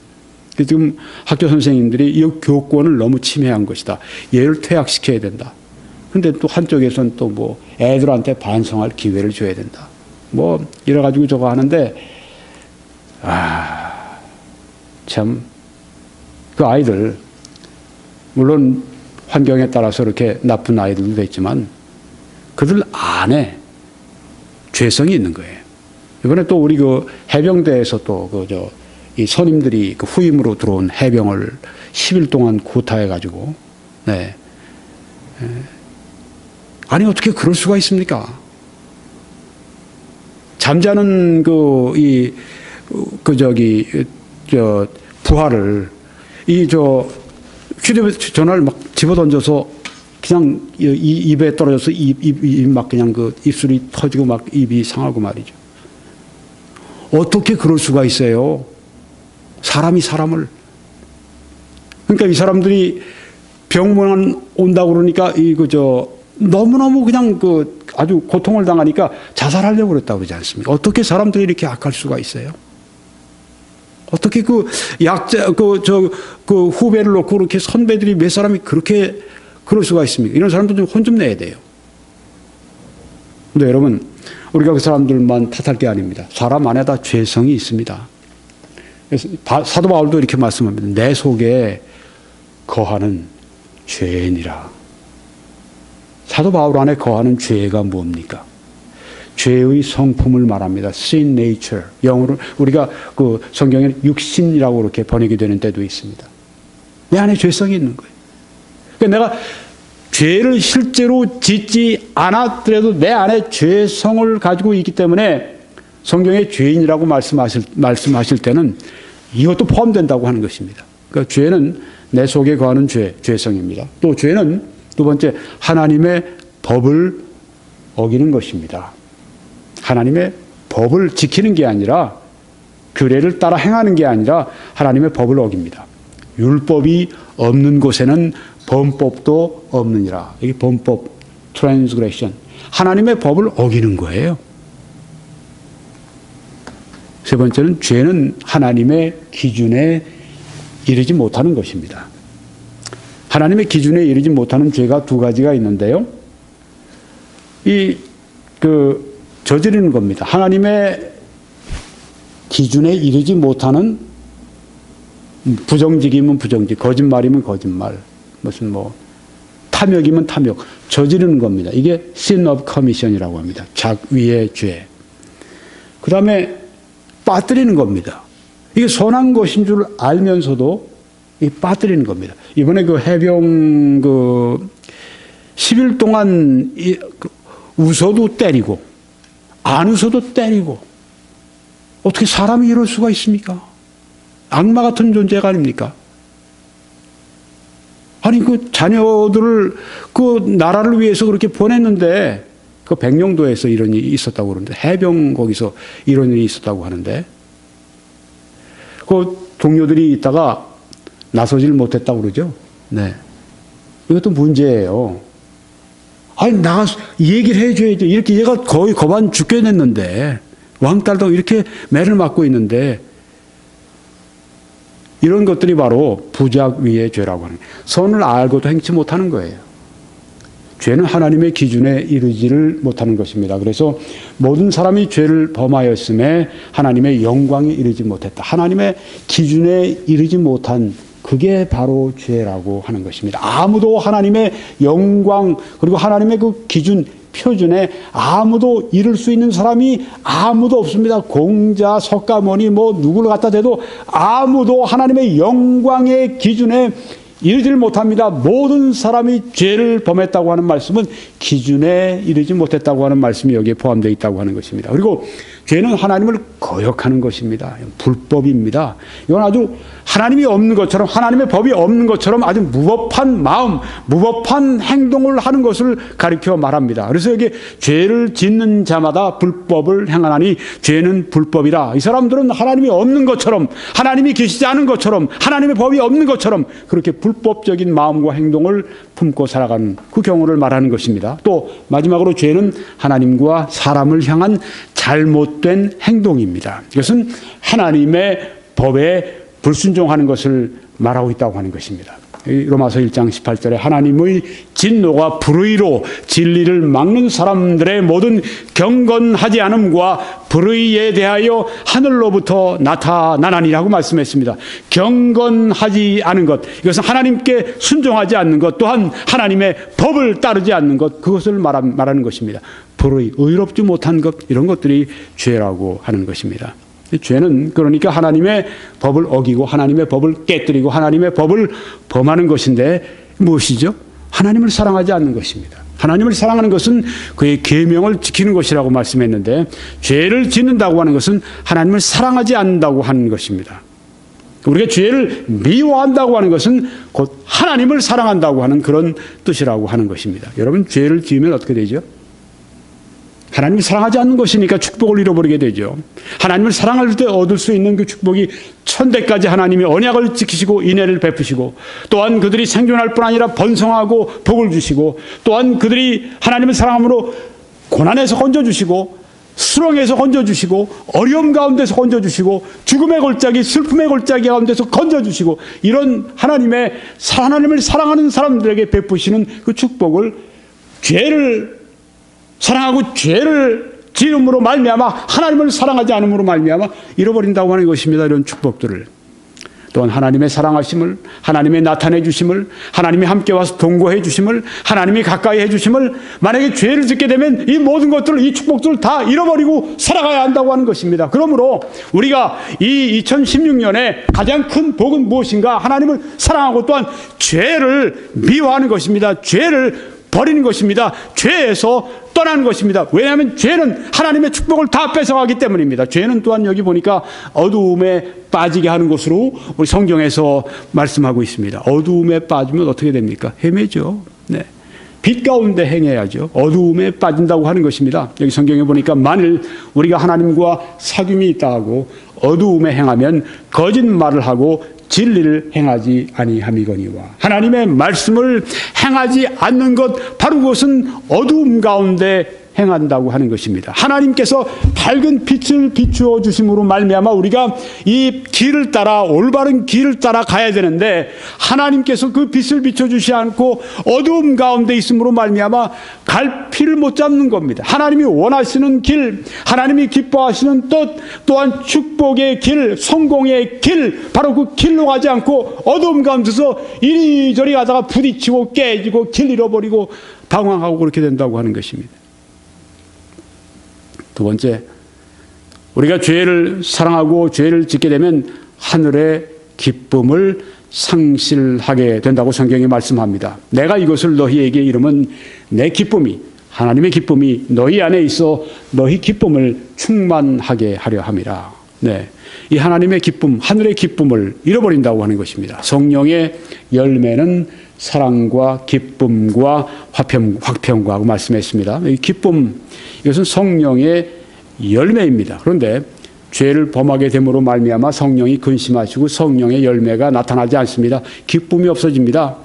지금 학교 선생님들이 이 교권을 너무 침해한 것이다. 얘를 퇴학시켜야 된다. 근데 또 한쪽에서는 또뭐 애들한테 반성할 기회를 줘야 된다. 뭐 이래가지고 저거 하는데, 아, 참, 그 아이들, 물론 환경에 따라서 이렇게 나쁜 아이들도 있지만, 그들 안에 죄성이 있는 거예요. 이번에 또 우리 그 해병대에서 또 그 저 이 선임들이 그 후임으로 들어온 해병을 10일 동안 구타해 가지고, 네. 아니, 어떻게 그럴 수가 있습니까? 잠자는 그, 이, 그 저기, 저, 부하를 이 저 휴대전화를 막 집어 던져서 그냥 이- 이 입에 떨어져서 입, 입, 입 막 그냥 그 입술이 터지고 막 입이 상하고 말이죠. 어떻게 그럴 수가 있어요? 사람이 사람을. 그러니까 이 사람들이 병만 온다고 그러니까 이그저 너무너무 그냥 그 아주 고통을 당하니까 자살하려고 그랬다고 그러지 않습니까? 어떻게 사람들이 이렇게 악할 수가 있어요? 어떻게 그 약자 그 저 그 후배를 놓고 그렇게 선배들이 몇 사람이 그렇게 그럴 수가 있습니까? 이런 사람들 좀혼좀 내야 돼요. 근데 여러분 우리가 그 사람들만 탓할 게 아닙니다. 사람 안에 다 죄성이 있습니다. 그래서 바- 사도 바울도 이렇게 말씀합니다. 내 속에 거하는 죄인이라. 사도 바울 안에 거하는 죄가 뭡니까? 죄의 성품을 말합니다. sin nature. 영어로 우리가 그 성경에 육신이라고 이렇게 번역이 되는 때도 있습니다. 내 안에 죄성이 있는 거예요. 그러니까 내가 죄를 실제로 짓지 않았더라도 내 안에 죄성을 가지고 있기 때문에 성경에 죄인이라고 말씀하실, 말씀하실 때는 이것도 포함된다고 하는 것입니다. 그러니까 죄는 내 속에 거하는 죄, 죄성입니다. 또 죄는 두 번째 하나님의 법을 어기는 것입니다. 하나님의 법을 지키는 게 아니라 규례를 따라 행하는 게 아니라 하나님의 법을 어깁니다. 율법이 없는 곳에는 범법도 없느니라. 이게 범법, transgression. 하나님의 법을 어기는 거예요. 세 번째는 죄는 하나님의 기준에 이르지 못하는 것입니다. 하나님의 기준에 이르지 못하는 죄가 두 가지가 있는데요. 이, 그, 저지르는 겁니다. 하나님의 기준에 이르지 못하는 부정직이면 부정직, 거짓말이면 거짓말, 무슨 뭐, 탐욕이면 탐욕, 저지르는 겁니다. 이게 sin of commission이라고 합니다. 작위의 죄. 그 다음에 빠뜨리는 겁니다. 이게 선한 것인 줄 알면서도 이 빠뜨리는 겁니다. 이번에 그 해병 그 10일 동안 이, 그 웃어도 때리고 안 웃어도 때리고 어떻게 사람이 이럴 수가 있습니까? 악마 같은 존재가 아닙니까? 아니 그 자녀들을 그 나라를 위해서 그렇게 보냈는데 그 백령도에서 이런 일이 있었다고 그러는데 해병 거기서 이런 일이 있었다고 하는데 그 동료들이 있다가 나서질 못했다고 그러죠. 네. 이것도 문제예요. 아니 나가서 얘기를 해줘야죠. 이렇게 얘가 거의 거반 죽겠는데 왕딸도 이렇게 매를 맞고 있는데 이런 것들이 바로 부작 위의 죄라고 하는. 선을 알고도 행치 못하는 거예요. 죄는 하나님의 기준에 이르지를 못하는 것입니다. 그래서 모든 사람이 죄를 범하였음에 하나님의 영광에 이르지 못했다. 하나님의 기준에 이르지 못한 그게 바로 죄라고 하는 것입니다. 아무도 하나님의 영광 그리고 하나님의 그 기준 표준에 아무도 이룰 수 있는 사람이 아무도 없습니다. 공자, 석가모니 뭐 누구를 갖다 대도 아무도 하나님의 영광의 기준에 이르지를 못합니다. 모든 사람이 죄를 범했다고 하는 말씀은 기준에 이르지 못했다고 하는 말씀이 여기에 포함되어 있다고 하는 것입니다. 그리고 죄는 하나님을 거역하는 것입니다. 불법입니다. 이건 아주 하나님이 없는 것처럼 하나님의 법이 없는 것처럼 아주 무법한 마음, 무법한 행동을 하는 것을 가리켜 말합니다. 그래서 여기 죄를 짓는 자마다 불법을 행하나니 죄는 불법이라. 이 사람들은 하나님이 없는 것처럼 하나님이 계시지 않은 것처럼 하나님의 법이 없는 것처럼 그렇게 불법적인 마음과 행동을 품고 살아가는 그 경우를 말하는 것입니다. 또 마지막으로 죄는 하나님과 사람을 향한 잘못 된 행동입니다. 이것은 하나님의 법에 불순종하는 것을 말하고 있다고 하는 것입니다. 로마서 1장 18절에 하나님의 진노가 불의로 진리를 막는 사람들의 모든 경건하지 않음과 불의에 대하여 하늘로부터 나타나나니라고 말씀했습니다. 경건하지 않은 것, 이것은 하나님께 순종하지 않는 것, 또한 하나님의 법을 따르지 않는 것, 그것을 말하는 것입니다. 불의, 의롭지 못한 것, 이런 것들이 죄라고 하는 것입니다. 죄는 그러니까 하나님의 법을 어기고 하나님의 법을 깨뜨리고 하나님의 법을 범하는 것인데 무엇이죠? 하나님을 사랑하지 않는 것입니다. 하나님을 사랑하는 것은 그의 계명을 지키는 것이라고 말씀했는데 죄를 짓는다고 하는 것은 하나님을 사랑하지 않는다고 하는 것입니다. 우리가 죄를 미워한다고 하는 것은 곧 하나님을 사랑한다고 하는 그런 뜻이라고 하는 것입니다. 여러분, 죄를 지으면 어떻게 되죠? 하나님을 사랑하지 않는 것이니까 축복을 잃어버리게 되죠. 하나님을 사랑할 때 얻을 수 있는 그 축복이 천대까지 하나님이 언약을 지키시고 인애를 베푸시고 또한 그들이 생존할 뿐 아니라 번성하고 복을 주시고 또한 그들이 하나님을 사랑함으로 고난에서 건져주시고 수렁에서 건져주시고 어려움 가운데서 건져주시고 죽음의 골짜기 슬픔의 골짜기 가운데서 건져주시고 이런 하나님의 하나님을 사랑하는 사람들에게 베푸시는 그 축복을 죄를 사랑하고 죄를 지음으로 말미암아 하나님을 사랑하지 않음으로 말미암아 잃어버린다고 하는 것입니다. 이런 축복들을 또한 하나님의 사랑하심을 하나님의 나타내 주심을 하나님이 함께 와서 동거해 주심을 하나님이 가까이 해 주심을 만약에 죄를 짓게 되면 이 모든 것들을 이 축복들을 다 잃어버리고 살아가야 한다고 하는 것입니다. 그러므로 우리가 이 2016년에 가장 큰 복은 무엇인가? 하나님을 사랑하고 또한 죄를 미워하는 것입니다. 죄를 버리는 것입니다. 죄에서 떠나는 것입니다. 왜냐하면 죄는 하나님의 축복을 다 뺏어가기 때문입니다. 죄는 또한 여기 보니까 어두움에 빠지게 하는 것으로 우리 성경에서 말씀하고 있습니다. 어두움에 빠지면 어떻게 됩니까? 헤매죠. 네. 빛 가운데 행해야죠. 어두움에 빠진다고 하는 것입니다. 여기 성경에 보니까 만일 우리가 하나님과 사귐이 있다 하고 어두움에 행하면 거짓말을 하고 진리를 행하지 아니함이거니와 하나님의 말씀을 행하지 않는 것 바로 그것은 어두움 가운데 행한다고 하는 것입니다. 하나님께서 밝은 빛을 비추어 주심으로 말미암아 우리가 이 길을 따라 올바른 길을 따라 가야 되는데 하나님께서 그 빛을 비춰 주시 않고 어두움 가운데 있음으로 말미암아 갈피를 못 잡는 겁니다. 하나님이 원하시는 길, 하나님이 기뻐하시는 뜻, 또한 축복의 길, 성공의 길, 바로 그 길로 가지 않고 어두움 가운데서 이리저리 가다가 부딪히고 깨지고 길 잃어버리고 방황하고 그렇게 된다고 하는 것입니다. 두 번째, 우리가 죄를 사랑하고 죄를 짓게 되면 하늘의 기쁨을 상실하게 된다고 성경이 말씀합니다. 내가 이것을 너희에게 이름은 내 기쁨이 하나님의 기쁨이 너희 안에 있어 너희 기쁨을 충만하게 하려 함이라. 네. 이 하나님의 기쁨, 하늘의 기쁨을 잃어버린다고 하는 것입니다. 성령의 열매는 사랑과 기쁨과 화평, 화평과 하고 말씀했습니다. 이 기쁨, 이것은 성령의 열매입니다. 그런데 죄를 범하게 됨으로 말미암아 성령이 근심하시고 성령의 열매가 나타나지 않습니다. 기쁨이 없어집니다.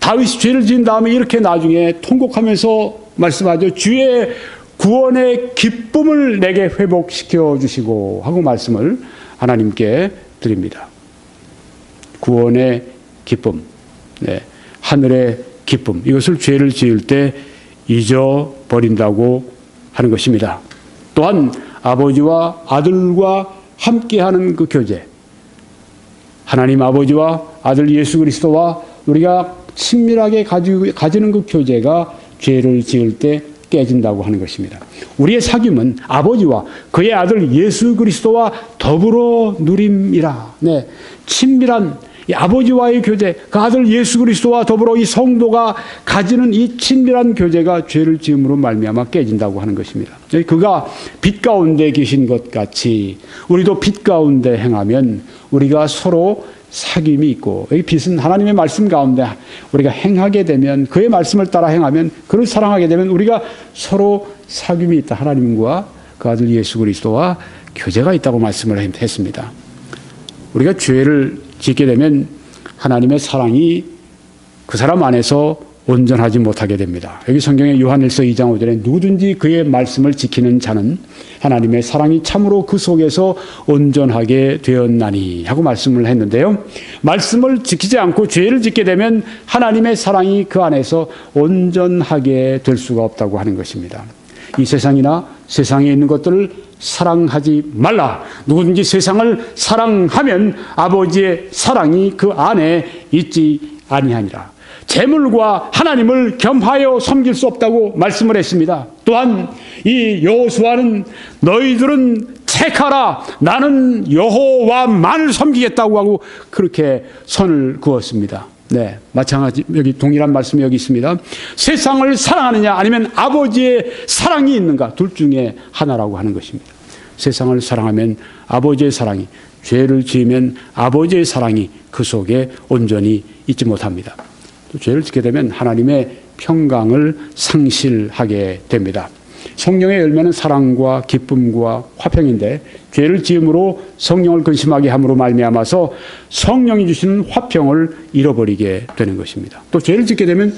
다윗이 죄를 지은 다음에 이렇게 나중에 통곡하면서 말씀하죠. 주의 구원의 기쁨을 내게 회복시켜 주시고 하고 말씀을 하나님께 드립니다. 구원의 기쁨, 네, 하늘의 기쁨 이것을 죄를 지을 때 잊어버린다고 하는 것입니다. 또한 아버지와 아들과 함께하는 그 교제, 하나님 아버지와 아들 예수 그리스도와 우리가 친밀하게 가지는 그 교제가 죄를 지을 때 깨진다고 하는 것입니다. 우리의 사귐은 아버지와 그의 아들 예수 그리스도와 더불어 누림이라. 네. 친밀한 아버지와의 교제, 그 아들 예수 그리스도와 더불어 이 성도가 가지는 이 친밀한 교제가 죄를 지음으로 말미암아 깨진다고 하는 것입니다. 그가 빛 가운데 계신 것 같이 우리도 빛 가운데 행하면 우리가 서로 사귐이 있고 이 빛은 하나님의 말씀 가운데 우리가 행하게 되면 그의 말씀을 따라 행하면 그를 사랑하게 되면 우리가 서로 사귐이 있다 하나님과 그 아들 예수 그리스도와 교제가 있다고 말씀을 했습니다. 우리가 죄를 짓게 되면 하나님의 사랑이 그 사람 안에서 온전하지 못하게 됩니다. 여기 성경에 요한일서 2장 5절에 누구든지 그의 말씀을 지키는 자는 하나님의 사랑이 참으로 그 속에서 온전하게 되었나니 하고 말씀을 했는데요. 말씀을 지키지 않고 죄를 짓게 되면 하나님의 사랑이 그 안에서 온전하게 될 수가 없다고 하는 것입니다. 이 세상이나 세상에 있는 것들을 사랑하지 말라. 누구든지 세상을 사랑하면 아버지의 사랑이 그 안에 있지 아니하니라. 재물과 하나님을 겸하여 섬길 수 없다고 말씀을 했습니다. 또한 이 여호수아는 너희들은 택하라 나는 여호와만을 섬기겠다고 하고 그렇게 선을 그었습니다. 네, 마찬가지 여기 동일한 말씀이 여기 있습니다. 세상을 사랑하느냐 아니면 아버지의 사랑이 있는가 둘 중에 하나라고 하는 것입니다. 세상을 사랑하면 아버지의 사랑이 죄를 지으면 아버지의 사랑이 그 속에 온전히 있지 못합니다. 또 죄를 짓게 되면 하나님의 평강을 상실하게 됩니다. 성령의 열매는 사랑과 기쁨과 화평인데 죄를 지음으로 성령을 근심하게 함으로 말미암아서 성령이 주시는 화평을 잃어버리게 되는 것입니다. 또 죄를 짓게 되면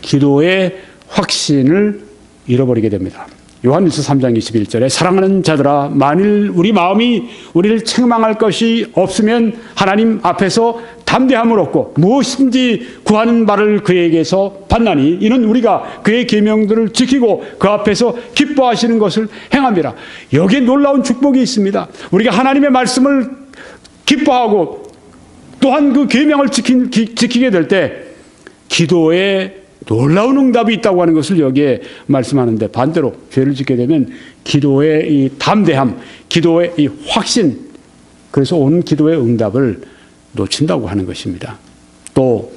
기도의 확신을 잃어버리게 됩니다. 요한일서 3장 21절에 사랑하는 자들아 만일 우리 마음이 우리를 책망할 것이 없으면 하나님 앞에서 담대함을 얻고 무엇인지 구하는 바를 그에게서 받나니 이는 우리가 그의 계명들을 지키고 그 앞에서 기뻐하시는 것을 행함이라. 여기에 놀라운 축복이 있습니다. 우리가 하나님의 말씀을 기뻐하고 또한 그 계명을 지키게 될 때 기도에 놀라운 응답이 있다고 하는 것을 여기에 말씀하는데 반대로 죄를 짓게 되면 기도의 이 담대함, 기도의 이 확신, 그래서 온 기도의 응답을 놓친다고 하는 것입니다. 또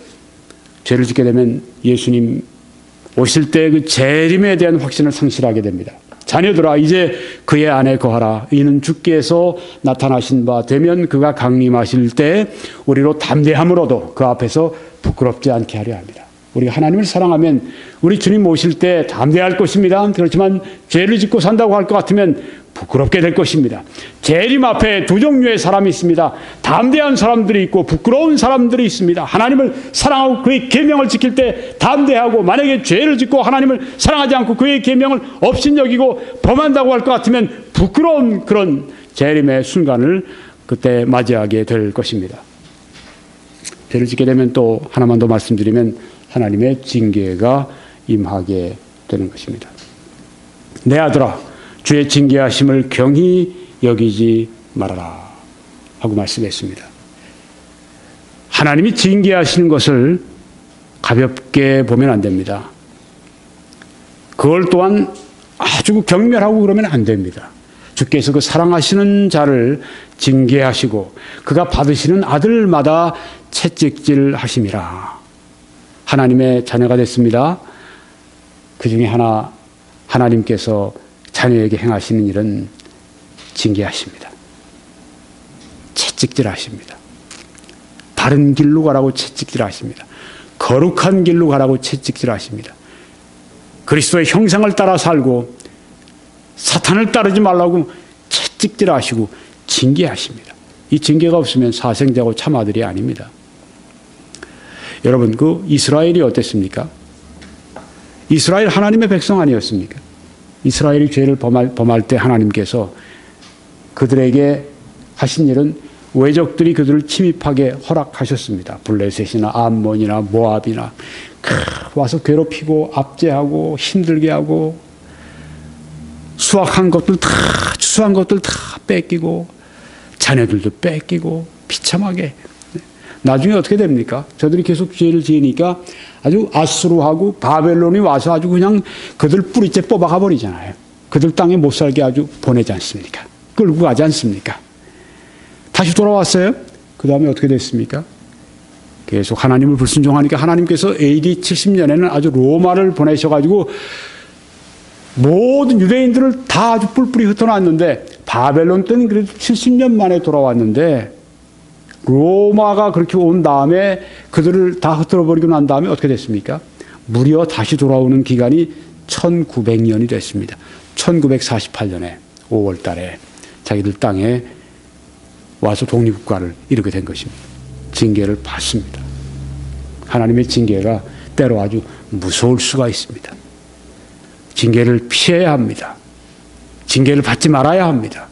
죄를 짓게 되면 예수님 오실 때 그 재림에 대한 확신을 상실하게 됩니다. 자녀들아 이제 그의 안에 거하라 이는 주께서 나타나신 바 되면 그가 강림하실 때 우리로 담대함으로도 그 앞에서 부끄럽지 않게 하려 합니다. 우리가 하나님을 사랑하면 우리 주님 오실 때 담대할 것입니다. 그렇지만 죄를 짓고 산다고 할 것 같으면 부끄럽게 될 것입니다. 재림 앞에 두 종류의 사람이 있습니다. 담대한 사람들이 있고 부끄러운 사람들이 있습니다. 하나님을 사랑하고 그의 계명을 지킬 때 담대하고 만약에 죄를 짓고 하나님을 사랑하지 않고 그의 계명을 업신여기고 범한다고 할 것 같으면 부끄러운 그런 재림의 순간을 그때 맞이하게 될 것입니다. 죄를 짓게 되면 또 하나만 더 말씀드리면 하나님의 징계가 임하게 되는 것입니다. 내 아들아, 주의 징계하심을 경히 여기지 말아라. 하고 말씀했습니다. 하나님이 징계하시는 것을 가볍게 보면 안 됩니다. 그걸 또한 아주 경멸하고 그러면 안 됩니다. 주께서 그 사랑하시는 자를 징계하시고 그가 받으시는 아들마다 채찍질 하심이라. 하나님의 자녀가 됐습니다. 그 중에 하나, 하나님께서 자녀에게 행하시는 일은 징계하십니다. 채찍질 하십니다. 바른 길로 가라고 채찍질 하십니다. 거룩한 길로 가라고 채찍질 하십니다. 그리스도의 형상을 따라 살고 사탄을 따르지 말라고 채찍질 하시고 징계하십니다. 이 징계가 없으면 사생자고 참아들이 아닙니다. 여러분 그 이스라엘이 어땠습니까? 이스라엘 하나님의 백성 아니었습니까? 이스라엘이 죄를 범할, 범할 때 하나님께서 그들에게 하신 일은 외적들이 그들을 침입하게 허락하셨습니다. 블레셋이나 암몬이나 모압이나 와서 괴롭히고 압제하고 힘들게 하고 수확한 것들 다 추수한 것들 다 뺏기고 자녀들도 뺏기고 비참하게 나중에 어떻게 됩니까? 저들이 계속 죄를 지으니까 아주 아수르하고 바벨론이 와서 아주 그냥 그들 뿌리째 뽑아가 버리잖아요. 그들 땅에 못 살게 아주 보내지 않습니까? 끌고 가지 않습니까? 다시 돌아왔어요. 그 다음에 어떻게 됐습니까? 계속 하나님을 불순종하니까 하나님께서 AD 70년에는 아주 로마를 보내셔가지고 모든 유대인들을 다 아주 뿔뿔이 흩어놨는데 바벨론 때는 그래도 70년 만에 돌아왔는데 로마가 그렇게 온 다음에 그들을 다 흩어져 버리고 난 다음에 어떻게 됐습니까? 무려 다시 돌아오는 기간이 1900년이 됐습니다. 1948년에 5월 달에 자기들 땅에 와서 독립국가를 이루게 된 것입니다. 징계를 받습니다. 하나님의 징계가 때로 아주 무서울 수가 있습니다. 징계를 피해야 합니다. 징계를 받지 말아야 합니다.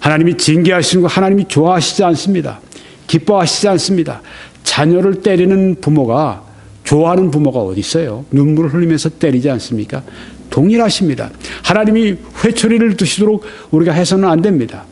하나님이 징계하시는 거 하나님이 좋아하시지 않습니다. 기뻐하시지 않습니다. 자녀를 때리는 부모가 좋아하는 부모가 어디 있어요? 눈물을 흘리면서 때리지 않습니까? 동일하십니다. 하나님이 회초리를 드시도록 우리가 해서는 안 됩니다.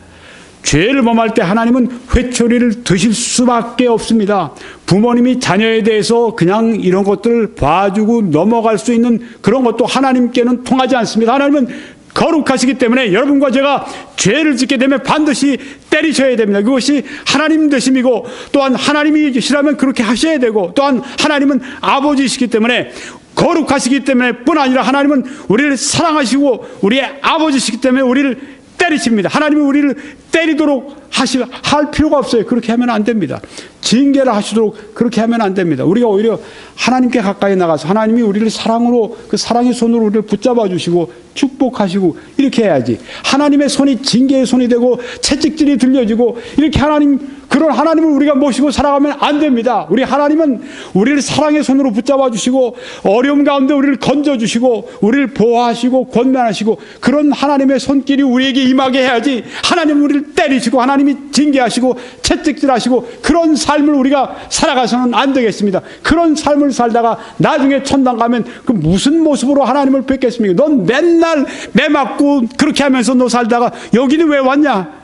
죄를 범할 때 하나님은 회초리를 드실 수밖에 없습니다. 부모님이 자녀에 대해서 그냥 이런 것들을 봐주고 넘어갈 수 있는 그런 것도 하나님께는 통하지 않습니다. 하나님은 거룩하시기 때문에 여러분과 제가 죄를 짓게 되면 반드시 때리셔야 됩니다. 그것이 하나님 되심이고 또한 하나님이시라면 그렇게 하셔야 되고 또한 하나님은 아버지시기 때문에 거룩하시기 때문에 뿐 아니라 하나님은 우리를 사랑하시고 우리의 아버지시기 때문에 우리를 때리십니다. 하나님은 우리를 때리도록 하시, 할 필요가 없어요. 그렇게 하면 안 됩니다. 징계를 하시도록 그렇게 하면 안 됩니다. 우리가 오히려 하나님께 가까이 나가서 하나님이 우리를 사랑으로 그 사랑의 손으로 우리를 붙잡아 주시고 축복하시고 이렇게 해야지. 하나님의 손이 징계의 손이 되고 채찍질이 들려지고 이렇게 하나님 그런 하나님을 우리가 모시고 살아가면 안 됩니다. 우리 하나님은 우리를 사랑의 손으로 붙잡아 주시고 어려움 가운데 우리를 건져 주시고 우리를 보호하시고 권면하시고 그런 하나님의 손길이 우리에게 임하게 해야지 하나님 우리를 때리시고 하나님이 징계하시고 채찍질하시고 그런 삶을 우리가 살아가서는 안 되겠습니다. 그런 삶을 살다가 나중에 천당 가면 그 무슨 모습으로 하나님을 뵙겠습니까? 넌 맨날 매 맞고 그렇게 하면서 너 살다가 여기는 왜 왔냐?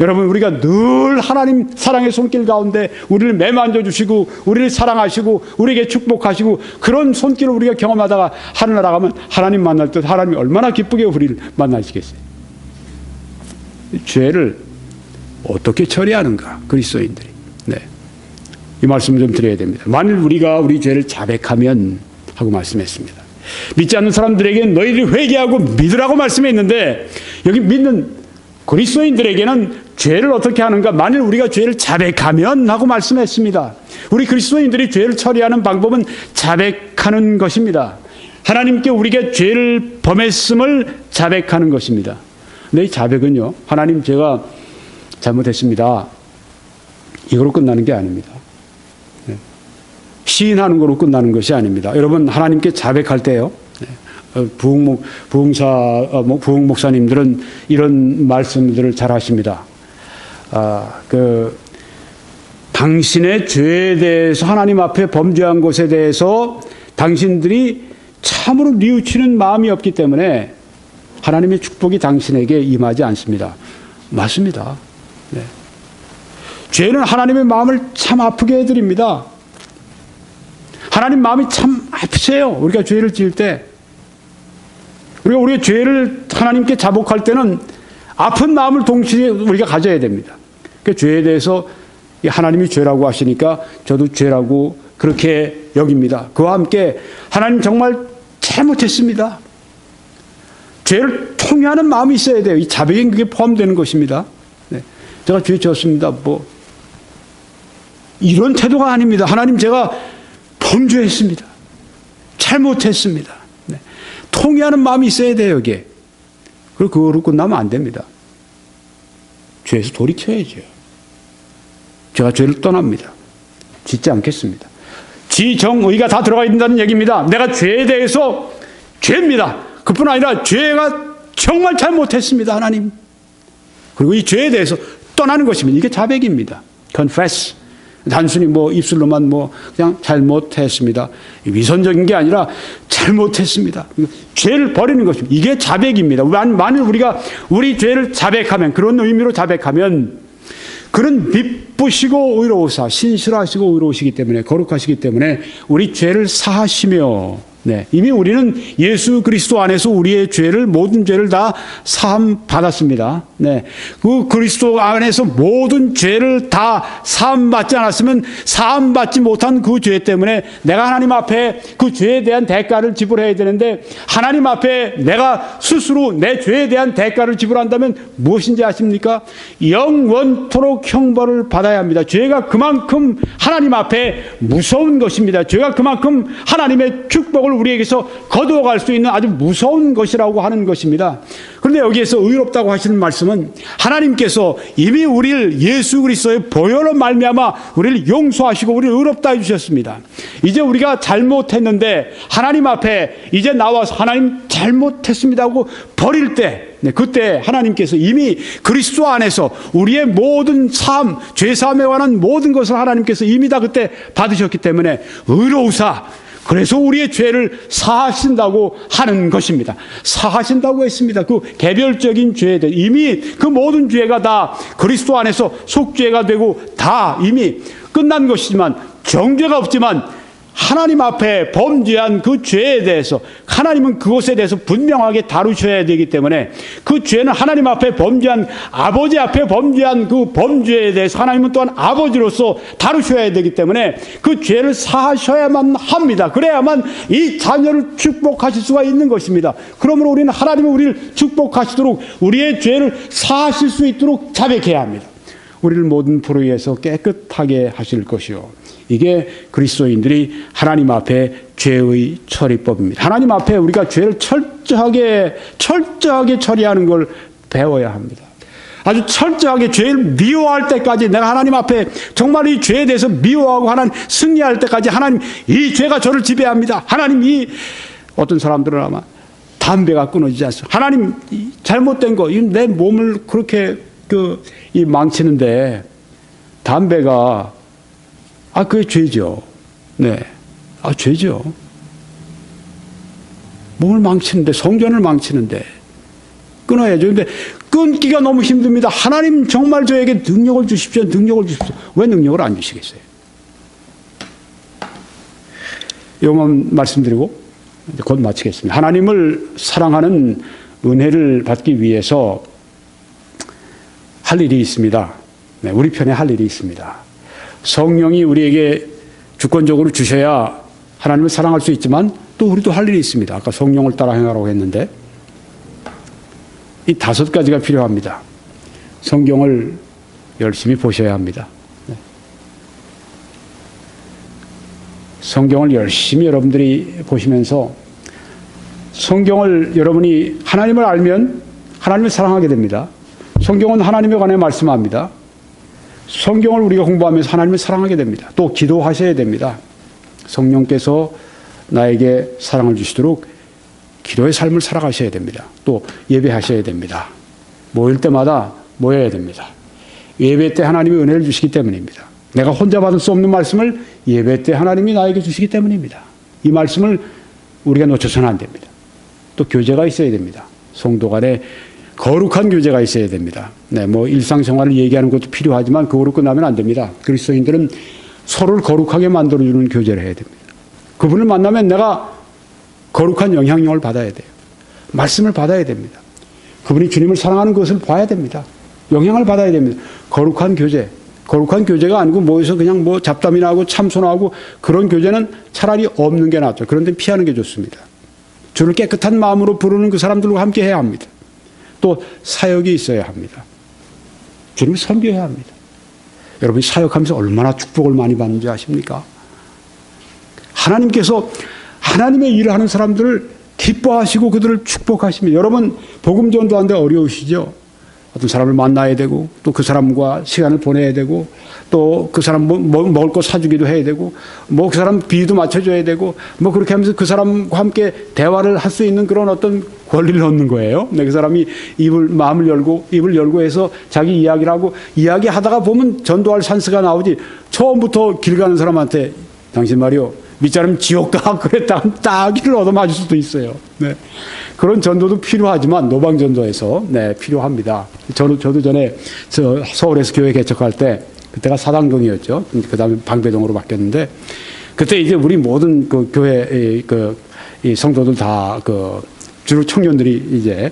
여러분 우리가 늘 하나님 사랑의 손길 가운데 우리를 매만져 주시고 우리를 사랑하시고 우리에게 축복하시고 그런 손길을 우리가 경험하다가 하늘나라 가면 하나님 만날 때 하나님이 얼마나 기쁘게 우리를 만나시겠어요. 죄를 어떻게 처리하는가 그리스도인들이 네. 이 말씀을 좀 드려야 됩니다. 만일 우리가 우리 죄를 자백하면 하고 말씀했습니다. 믿지 않는 사람들에게는 너희들이 회개하고 믿으라고 말씀했는데 여기 믿는 그리스도인들에게는 죄를 어떻게 하는가? 만일 우리가 죄를 자백하면 하고 말씀했습니다. 우리 그리스도인들이 죄를 처리하는 방법은 자백하는 것입니다. 하나님께 우리가 죄를 범했음을 자백하는 것입니다. 이 자백은요, 하나님 제가 잘못했습니다. 이거로 끝나는 게 아닙니다. 네. 시인하는 거로 끝나는 것이 아닙니다. 여러분, 하나님께 자백할 때요, 어, 부흥목, 부흥사, 어, 뭐 부흥 목사님들은 이런 말씀들을 잘 하십니다. 아, 그, 당신의 죄에 대해서 하나님 앞에 범죄한 것에 대해서 당신들이 참으로 뉘우치는 마음이 없기 때문에 하나님의 축복이 당신에게 임하지 않습니다. 맞습니다. 네. 죄는 하나님의 마음을 참 아프게 해드립니다. 하나님 마음이 참 아프세요. 우리가 죄를 지을 때. 우리가 우리의 죄를 하나님께 자복할 때는 아픈 마음을 동시에 우리가 가져야 됩니다. 그 죄에 대해서 하나님이 죄라고 하시니까 저도 죄라고 그렇게 여깁니다. 그와 함께 하나님 정말 잘못했습니다. 죄를 통회하는 마음이 있어야 돼요. 이 자백엔 그게 포함되는 것입니다. 네. 제가 죄 지었습니다. 뭐 이런 태도가 아닙니다. 하나님 제가 범죄했습니다. 잘못했습니다. 네. 통회하는 마음이 있어야 돼요, 여기에. 그리고 그거로 끝나면 안 됩니다. 죄에서 돌이켜야죠. 제가 죄를 떠납니다. 짓지 않겠습니다. 지정의가 다 들어가 있다는 얘기입니다. 내가 죄에 대해서 죄입니다. 그뿐 아니라 죄가 정말 잘못했습니다. 하나님. 그리고 이 죄에 대해서 떠나는 것입니다. 이게 자백입니다. confess. 단순히 뭐 입술로만 뭐 그냥 잘못했습니다. 위선적인 게 아니라 잘못했습니다. 죄를 버리는 것입니다. 이게 자백입니다. 만일 우리가 우리 죄를 자백하면 그런 의미로 자백하면 그런 미쁘시고 의로우사 신실하시고 의로우시기 때문에 거룩하시기 때문에 우리 죄를 사하시며 네. 이미 우리는 예수 그리스도 안에서 우리의 죄를, 모든 죄를 다 사함 받았습니다. 네. 그 그리스도 안에서 모든 죄를 다 사함 받지 않았으면 사함 받지 못한 그 죄 때문에 내가 하나님 앞에 그 죄에 대한 대가를 지불해야 되는데 하나님 앞에 내가 스스로 내 죄에 대한 대가를 지불한다면 무엇인지 아십니까? 영원토록 형벌을 받아야 합니다. 죄가 그만큼 하나님 앞에 무서운 것입니다. 죄가 그만큼 하나님의 축복을 우리에게서 거두어갈 수 있는 아주 무서운 것이라고 하는 것입니다. 그런데 여기에서 의롭다고 하시는 말씀은 하나님께서 이미 우리를 예수 그리스도의 보혈로 말미암아 우리를 용서하시고 우리를 의롭다 해주셨습니다. 이제 우리가 잘못했는데 하나님 앞에 이제 나와서 하나님 잘못했습니다 하고 버릴 때 네, 그때 하나님께서 이미 그리스도 안에서 우리의 모든 삶, 죄 사함에 관한 모든 것을 하나님께서 이미 다 그때 받으셨기 때문에 의로우사 그래서 우리의 죄를 사하신다고 하는 것입니다. 사하신다고 했습니다. 그 개별적인 죄들 이미 그 모든 죄가 다 그리스도 안에서 속죄가 되고 다 이미 끝난 것이지만 정죄가 없지만 하나님 앞에 범죄한 그 죄에 대해서 하나님은 그것에 대해서 분명하게 다루셔야 되기 때문에 그 죄는 하나님 앞에 범죄한 아버지 앞에 범죄한 그 범죄에 대해서 하나님은 또한 아버지로서 다루셔야 되기 때문에 그 죄를 사하셔야만 합니다. 그래야만 이 자녀를 축복하실 수가 있는 것입니다. 그러므로 우리는 하나님은 우리를 축복하시도록 우리의 죄를 사하실 수 있도록 자백해야 합니다. 우리를 모든 불의에서 깨끗하게 하실 것이요. 이게 그리스도인들이 하나님 앞에 죄의 처리법입니다. 하나님 앞에 우리가 죄를 철저하게 철저하게 처리하는 걸 배워야 합니다. 아주 철저하게 죄를 미워할 때까지 내가 하나님 앞에 정말 이 죄에 대해서 미워하고 하나님 승리할 때까지 하나님 이 죄가 저를 지배합니다. 하나님 이 어떤 사람들은 아마 담배가 끊어지지 않습니다. 하나님 이 잘못된 거, 이내 몸을 그렇게 그 이 망치는데 담배가 아 그게 죄죠. 네, 아 죄죠. 몸을 망치는데 성전을 망치는데 끊어야죠. 근데 끊기가 너무 힘듭니다. 하나님 정말 저에게 능력을 주십시오. 능력을 주십시오. 왜 능력을 안 주시겠어요? 요만 말씀드리고 곧 마치겠습니다. 하나님을 사랑하는 은혜를 받기 위해서 할 일이 있습니다. 네, 우리 편에 할 일이 있습니다. 성령이 우리에게 주권적으로 주셔야 하나님을 사랑할 수 있지만 또 우리도 할 일이 있습니다. 아까 성령을 따라 행하라고 했는데 이 다섯 가지가 필요합니다. 성경을 열심히 보셔야 합니다. 네. 성경을 열심히 여러분들이 보시면서 성경을 여러분이 하나님을 알면 하나님을 사랑하게 됩니다. 성경은 하나님에 관해 말씀합니다. 성경을 우리가 공부하면서 하나님을 사랑하게 됩니다. 또 기도하셔야 됩니다. 성령께서 나에게 사랑을 주시도록 기도의 삶을 살아가셔야 됩니다. 또 예배하셔야 됩니다. 모일 때마다 모여야 됩니다. 예배 때 하나님이 은혜를 주시기 때문입니다. 내가 혼자 받을 수 없는 말씀을 예배 때 하나님이 나에게 주시기 때문입니다. 이 말씀을 우리가 놓쳐서는 안 됩니다. 또 교제가 있어야 됩니다. 성도 간에 거룩한 교제가 있어야 됩니다. 네, 뭐 일상생활을 얘기하는 것도 필요하지만 그거로 끝나면 안 됩니다. 그리스도인들은 서로를 거룩하게 만들어주는 교제를 해야 됩니다. 그분을 만나면 내가 거룩한 영향력을 받아야 돼요. 말씀을 받아야 됩니다. 그분이 주님을 사랑하는 것을 봐야 됩니다. 영향을 받아야 됩니다. 거룩한 교제. 거룩한 교제가 아니고 모여서 그냥 뭐 잡담이나 하고 참선하고 그런 교제는 차라리 없는 게 낫죠. 그런데 피하는 게 좋습니다. 주를 깨끗한 마음으로 부르는 그 사람들과 함께 해야 합니다. 또 사역이 있어야 합니다. 주님을 섬겨야 합니다. 여러분이 사역하면서 얼마나 축복을 많이 받는지 아십니까? 하나님께서 하나님의 일을 하는 사람들을 기뻐하시고 그들을 축복하시며 여러분 복음 전도하는데 어려우시죠? 어떤 사람을 만나야 되고 또 그 사람과 시간을 보내야 되고 또 그 사람 뭐, 뭐, 먹을 거 사주기도 해야 되고 뭐 그 사람 비도 맞춰줘야 되고 뭐 그렇게 하면서 그 사람과 함께 대화를 할 수 있는 그런 어떤 권리를 얻는 거예요. 네, 그 사람이 입을 마음을 열고 입을 열고 해서 자기 이야기를 하고 이야기하다가 보면 전도할 찬스가 나오지 처음부터 길 가는 사람한테 당신 말이요 밑자름 지옥 가 그랬다 따기를 얻어맞을 수도 있어요. 네. 그런 전도도 필요하지만 노방 전도에서 네, 필요합니다. 저도 저도 전에 저 서울에서 교회 개척할 때 그때가 사당동이었죠. 그 다음에 방배동으로 바뀌었는데 그때 이제 우리 모든 그 교회 그이 성도들 다 그 주로 청년들이 이제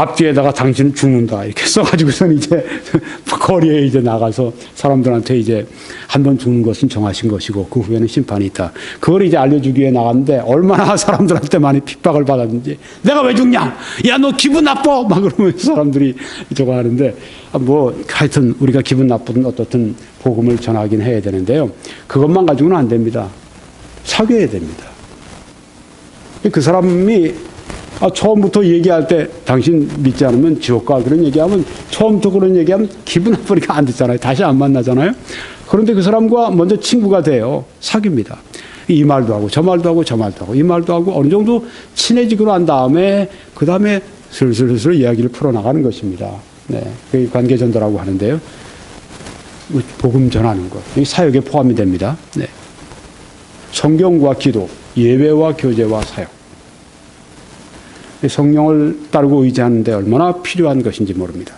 앞뒤에다가 당신은 죽는다 이렇게 써가지고선 이제 거리에 이제 나가서 사람들한테 이제 한 번 죽는 것은 정하신 것이고 그 후에는 심판이 있다. 그걸 이제 알려주기 위해 나갔는데 얼마나 사람들한테 많이 핍박을 받았는지 내가 왜 죽냐? 야 너 기분 나빠? 막 그러면서 사람들이 저거 하는데 뭐 하여튼 우리가 기분 나쁜 어떻든 복음을 전하긴 해야 되는데요. 그것만 가지고는 안 됩니다. 사귀어야 됩니다. 그 사람이 아, 처음부터 얘기할 때 당신 믿지 않으면 지옥 가 그런 얘기하면 처음부터 그런 얘기하면 기분 나쁘니까 안 듣잖아요. 다시 안 만나잖아요. 그런데 그 사람과 먼저 친구가 돼요. 사귀입니다. 이 말도 하고 저 말도 하고 저 말도 하고 이 말도 하고 어느 정도 친해지고 난 다음에 그 다음에 슬슬슬 이야기를 풀어나가는 것입니다. 네. 그 관계 전도라고 하는데요. 복음 전하는 것. 이 사역에 포함이 됩니다. 네. 성경과 기도, 예배와 교제와 사역. 성령을 따르고 의지하는데 얼마나 필요한 것인지 모릅니다.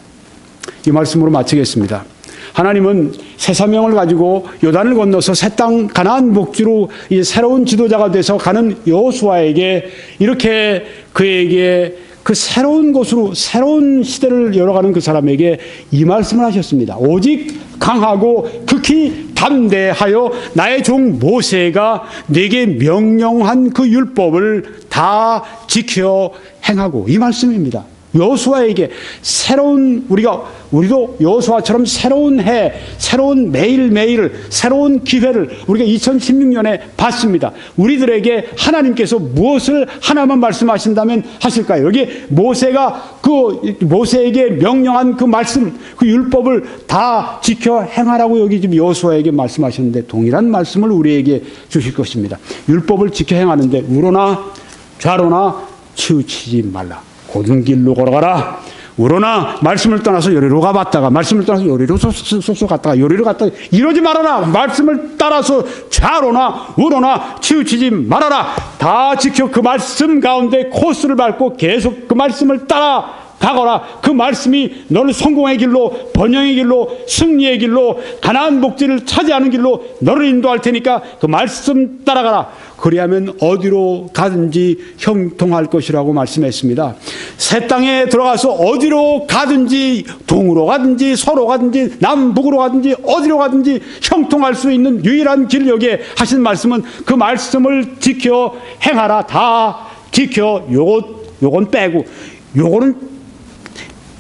이 말씀으로 마치겠습니다. 하나님은 새 사명을 가지고 요단을 건너서 새 땅 가나안 복지로 이 새로운 지도자가 돼서 가는 여호수아에게 이렇게 그에게 그 새로운 곳으로 새로운 시대를 열어가는 그 사람에게 이 말씀을 하셨습니다. 오직 강하고 극히 담대하여 나의 종 모세가 내게 명령한 그 율법을 다 지켜 행하고 이 말씀입니다. 여호수아에게 새로운 우리가 우리도 여호수아처럼 새로운 해, 새로운 매일 매일 새로운 기회를 우리가 2016년에 받습니다. 우리들에게 하나님께서 무엇을 하나만 말씀하신다면 하실까요? 여기 모세가 그 모세에게 명령한 그 말씀, 그 율법을 다 지켜 행하라고 여기 지금 여호수아에게 말씀하셨는데 동일한 말씀을 우리에게 주실 것입니다. 율법을 지켜 행하는데 우로나 좌로나 치우치지 말라. 고든 길로 걸어가라. 우러나 말씀을 떠나서 요리로 가봤다가 말씀을 떠나서 요리로 쏘쏘 갔다가 요리로 갔다가 이러지 말아라. 말씀을 따라서 좌로나 우로나 치우치지 말아라. 다 지켜 그 말씀 가운데 코스를 밟고 계속 그 말씀을 따라 가거라. 그 말씀이 너를 성공의 길로, 번영의 길로, 승리의 길로, 가나안 복지를 차지하는 길로 너를 인도할 테니까 그 말씀 따라가라. 그리하면 어디로 가든지 형통할 것이라고 말씀했습니다. 새 땅에 들어가서 어디로 가든지 동으로 가든지 서로 가든지 남북으로 가든지 어디로 가든지 형통할 수 있는 유일한 길 여기에 하신 말씀은 그 말씀을 지켜 행하라. 다 지켜. 요것, 요건 빼고. 요거는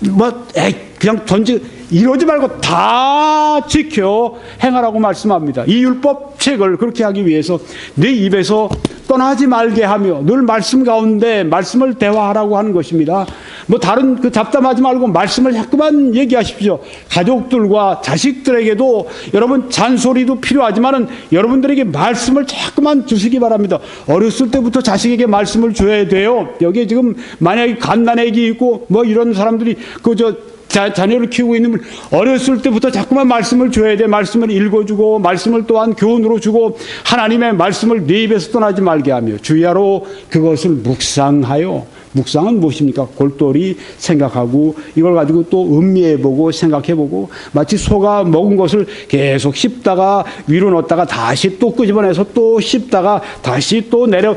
뭐, 에이, 그냥 던지, 이러지 말고 다 지켜 행하라고 말씀합니다. 이 율법 책을 그렇게 하기 위해서 내 입에서 떠나지 말게 하며 늘 말씀 가운데 말씀을 대화하라고 하는 것입니다. 뭐 다른 그 잡담하지 말고 말씀을 자꾸만 얘기하십시오. 가족들과 자식들에게도 여러분 잔소리도 필요하지만은 여러분들에게 말씀을 자꾸만 주시기 바랍니다. 어렸을 때부터 자식에게 말씀을 줘야 돼요. 여기에 지금 만약에 갓난애기 있고 뭐 이런 사람들이 그저 자, 자녀를 키우고 있는 분 어렸을 때부터 자꾸만 말씀을 줘야 돼. 말씀을 읽어주고 말씀을 또한 교훈으로 주고 하나님의 말씀을 네 입에서 떠나지 말게 하며 주야로 그것을 묵상하여 묵상은 무엇입니까? 골똘히 생각하고 이걸 가지고 또 음미해보고 생각해보고 마치 소가 먹은 것을 계속 씹다가 위로 넣었다가 다시 또 끄집어내서 또 씹다가 다시 또 내려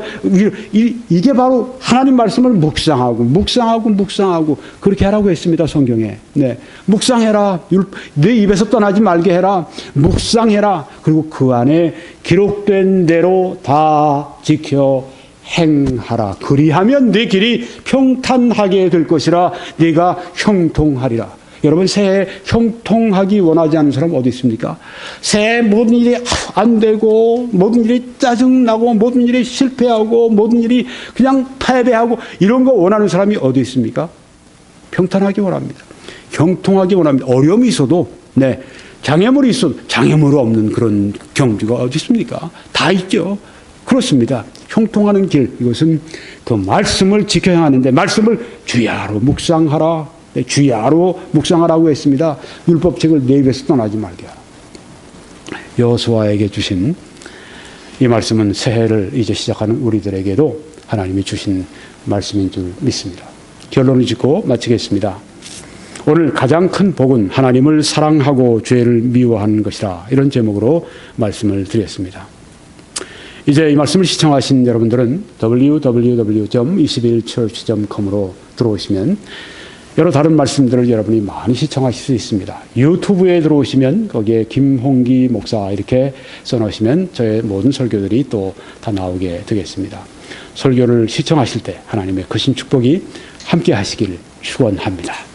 이, 이게 바로 하나님 말씀을 묵상하고 묵상하고 묵상하고 그렇게 하라고 했습니다 성경에. 네. 묵상해라. 내 입에서 떠나지 말게 해라. 묵상해라. 그리고 그 안에 기록된 대로 다 지켜 행하라. 그리하면 내 길이 평탄하게 될 것이라 네가 형통하리라. 여러분 새해 형통하기 원하지 않는 사람 어디 있습니까? 새해 모든 일이 안 되고 모든 일이 짜증나고 모든 일이 실패하고 모든 일이 그냥 패배하고 이런 거 원하는 사람이 어디 있습니까? 평탄하기 원합니다. 형통하기 원합니다. 어려움이 있어도 네 장애물이 있어도 장애물 없는 그런 경주가 어디 있습니까? 다 있죠. 그렇습니다. 형통하는 길 이것은 그 말씀을 지켜야 하는데 말씀을 주야로 묵상하라 네, 주야로 묵상하라고 했습니다. 율법책을 내 입에서 떠나지 말게 하라. 여호수아에게 주신 이 말씀은 새해를 이제 시작하는 우리들에게도 하나님이 주신 말씀인 줄 믿습니다. 결론을 짓고 마치겠습니다. 오늘 가장 큰 복은 하나님을 사랑하고 죄를 미워하는 것이라 이런 제목으로 말씀을 드렸습니다. 이제 이 말씀을 시청하신 여러분들은 www.21church.com으로 들어오시면 여러 다른 말씀들을 여러분이 많이 시청하실 수 있습니다. 유튜브에 들어오시면 거기에 김홍기 목사 이렇게 써놓으시면 저의 모든 설교들이 또 다 나오게 되겠습니다. 설교를 시청하실 때 하나님의 크신 축복이 함께 하시길 축원합니다.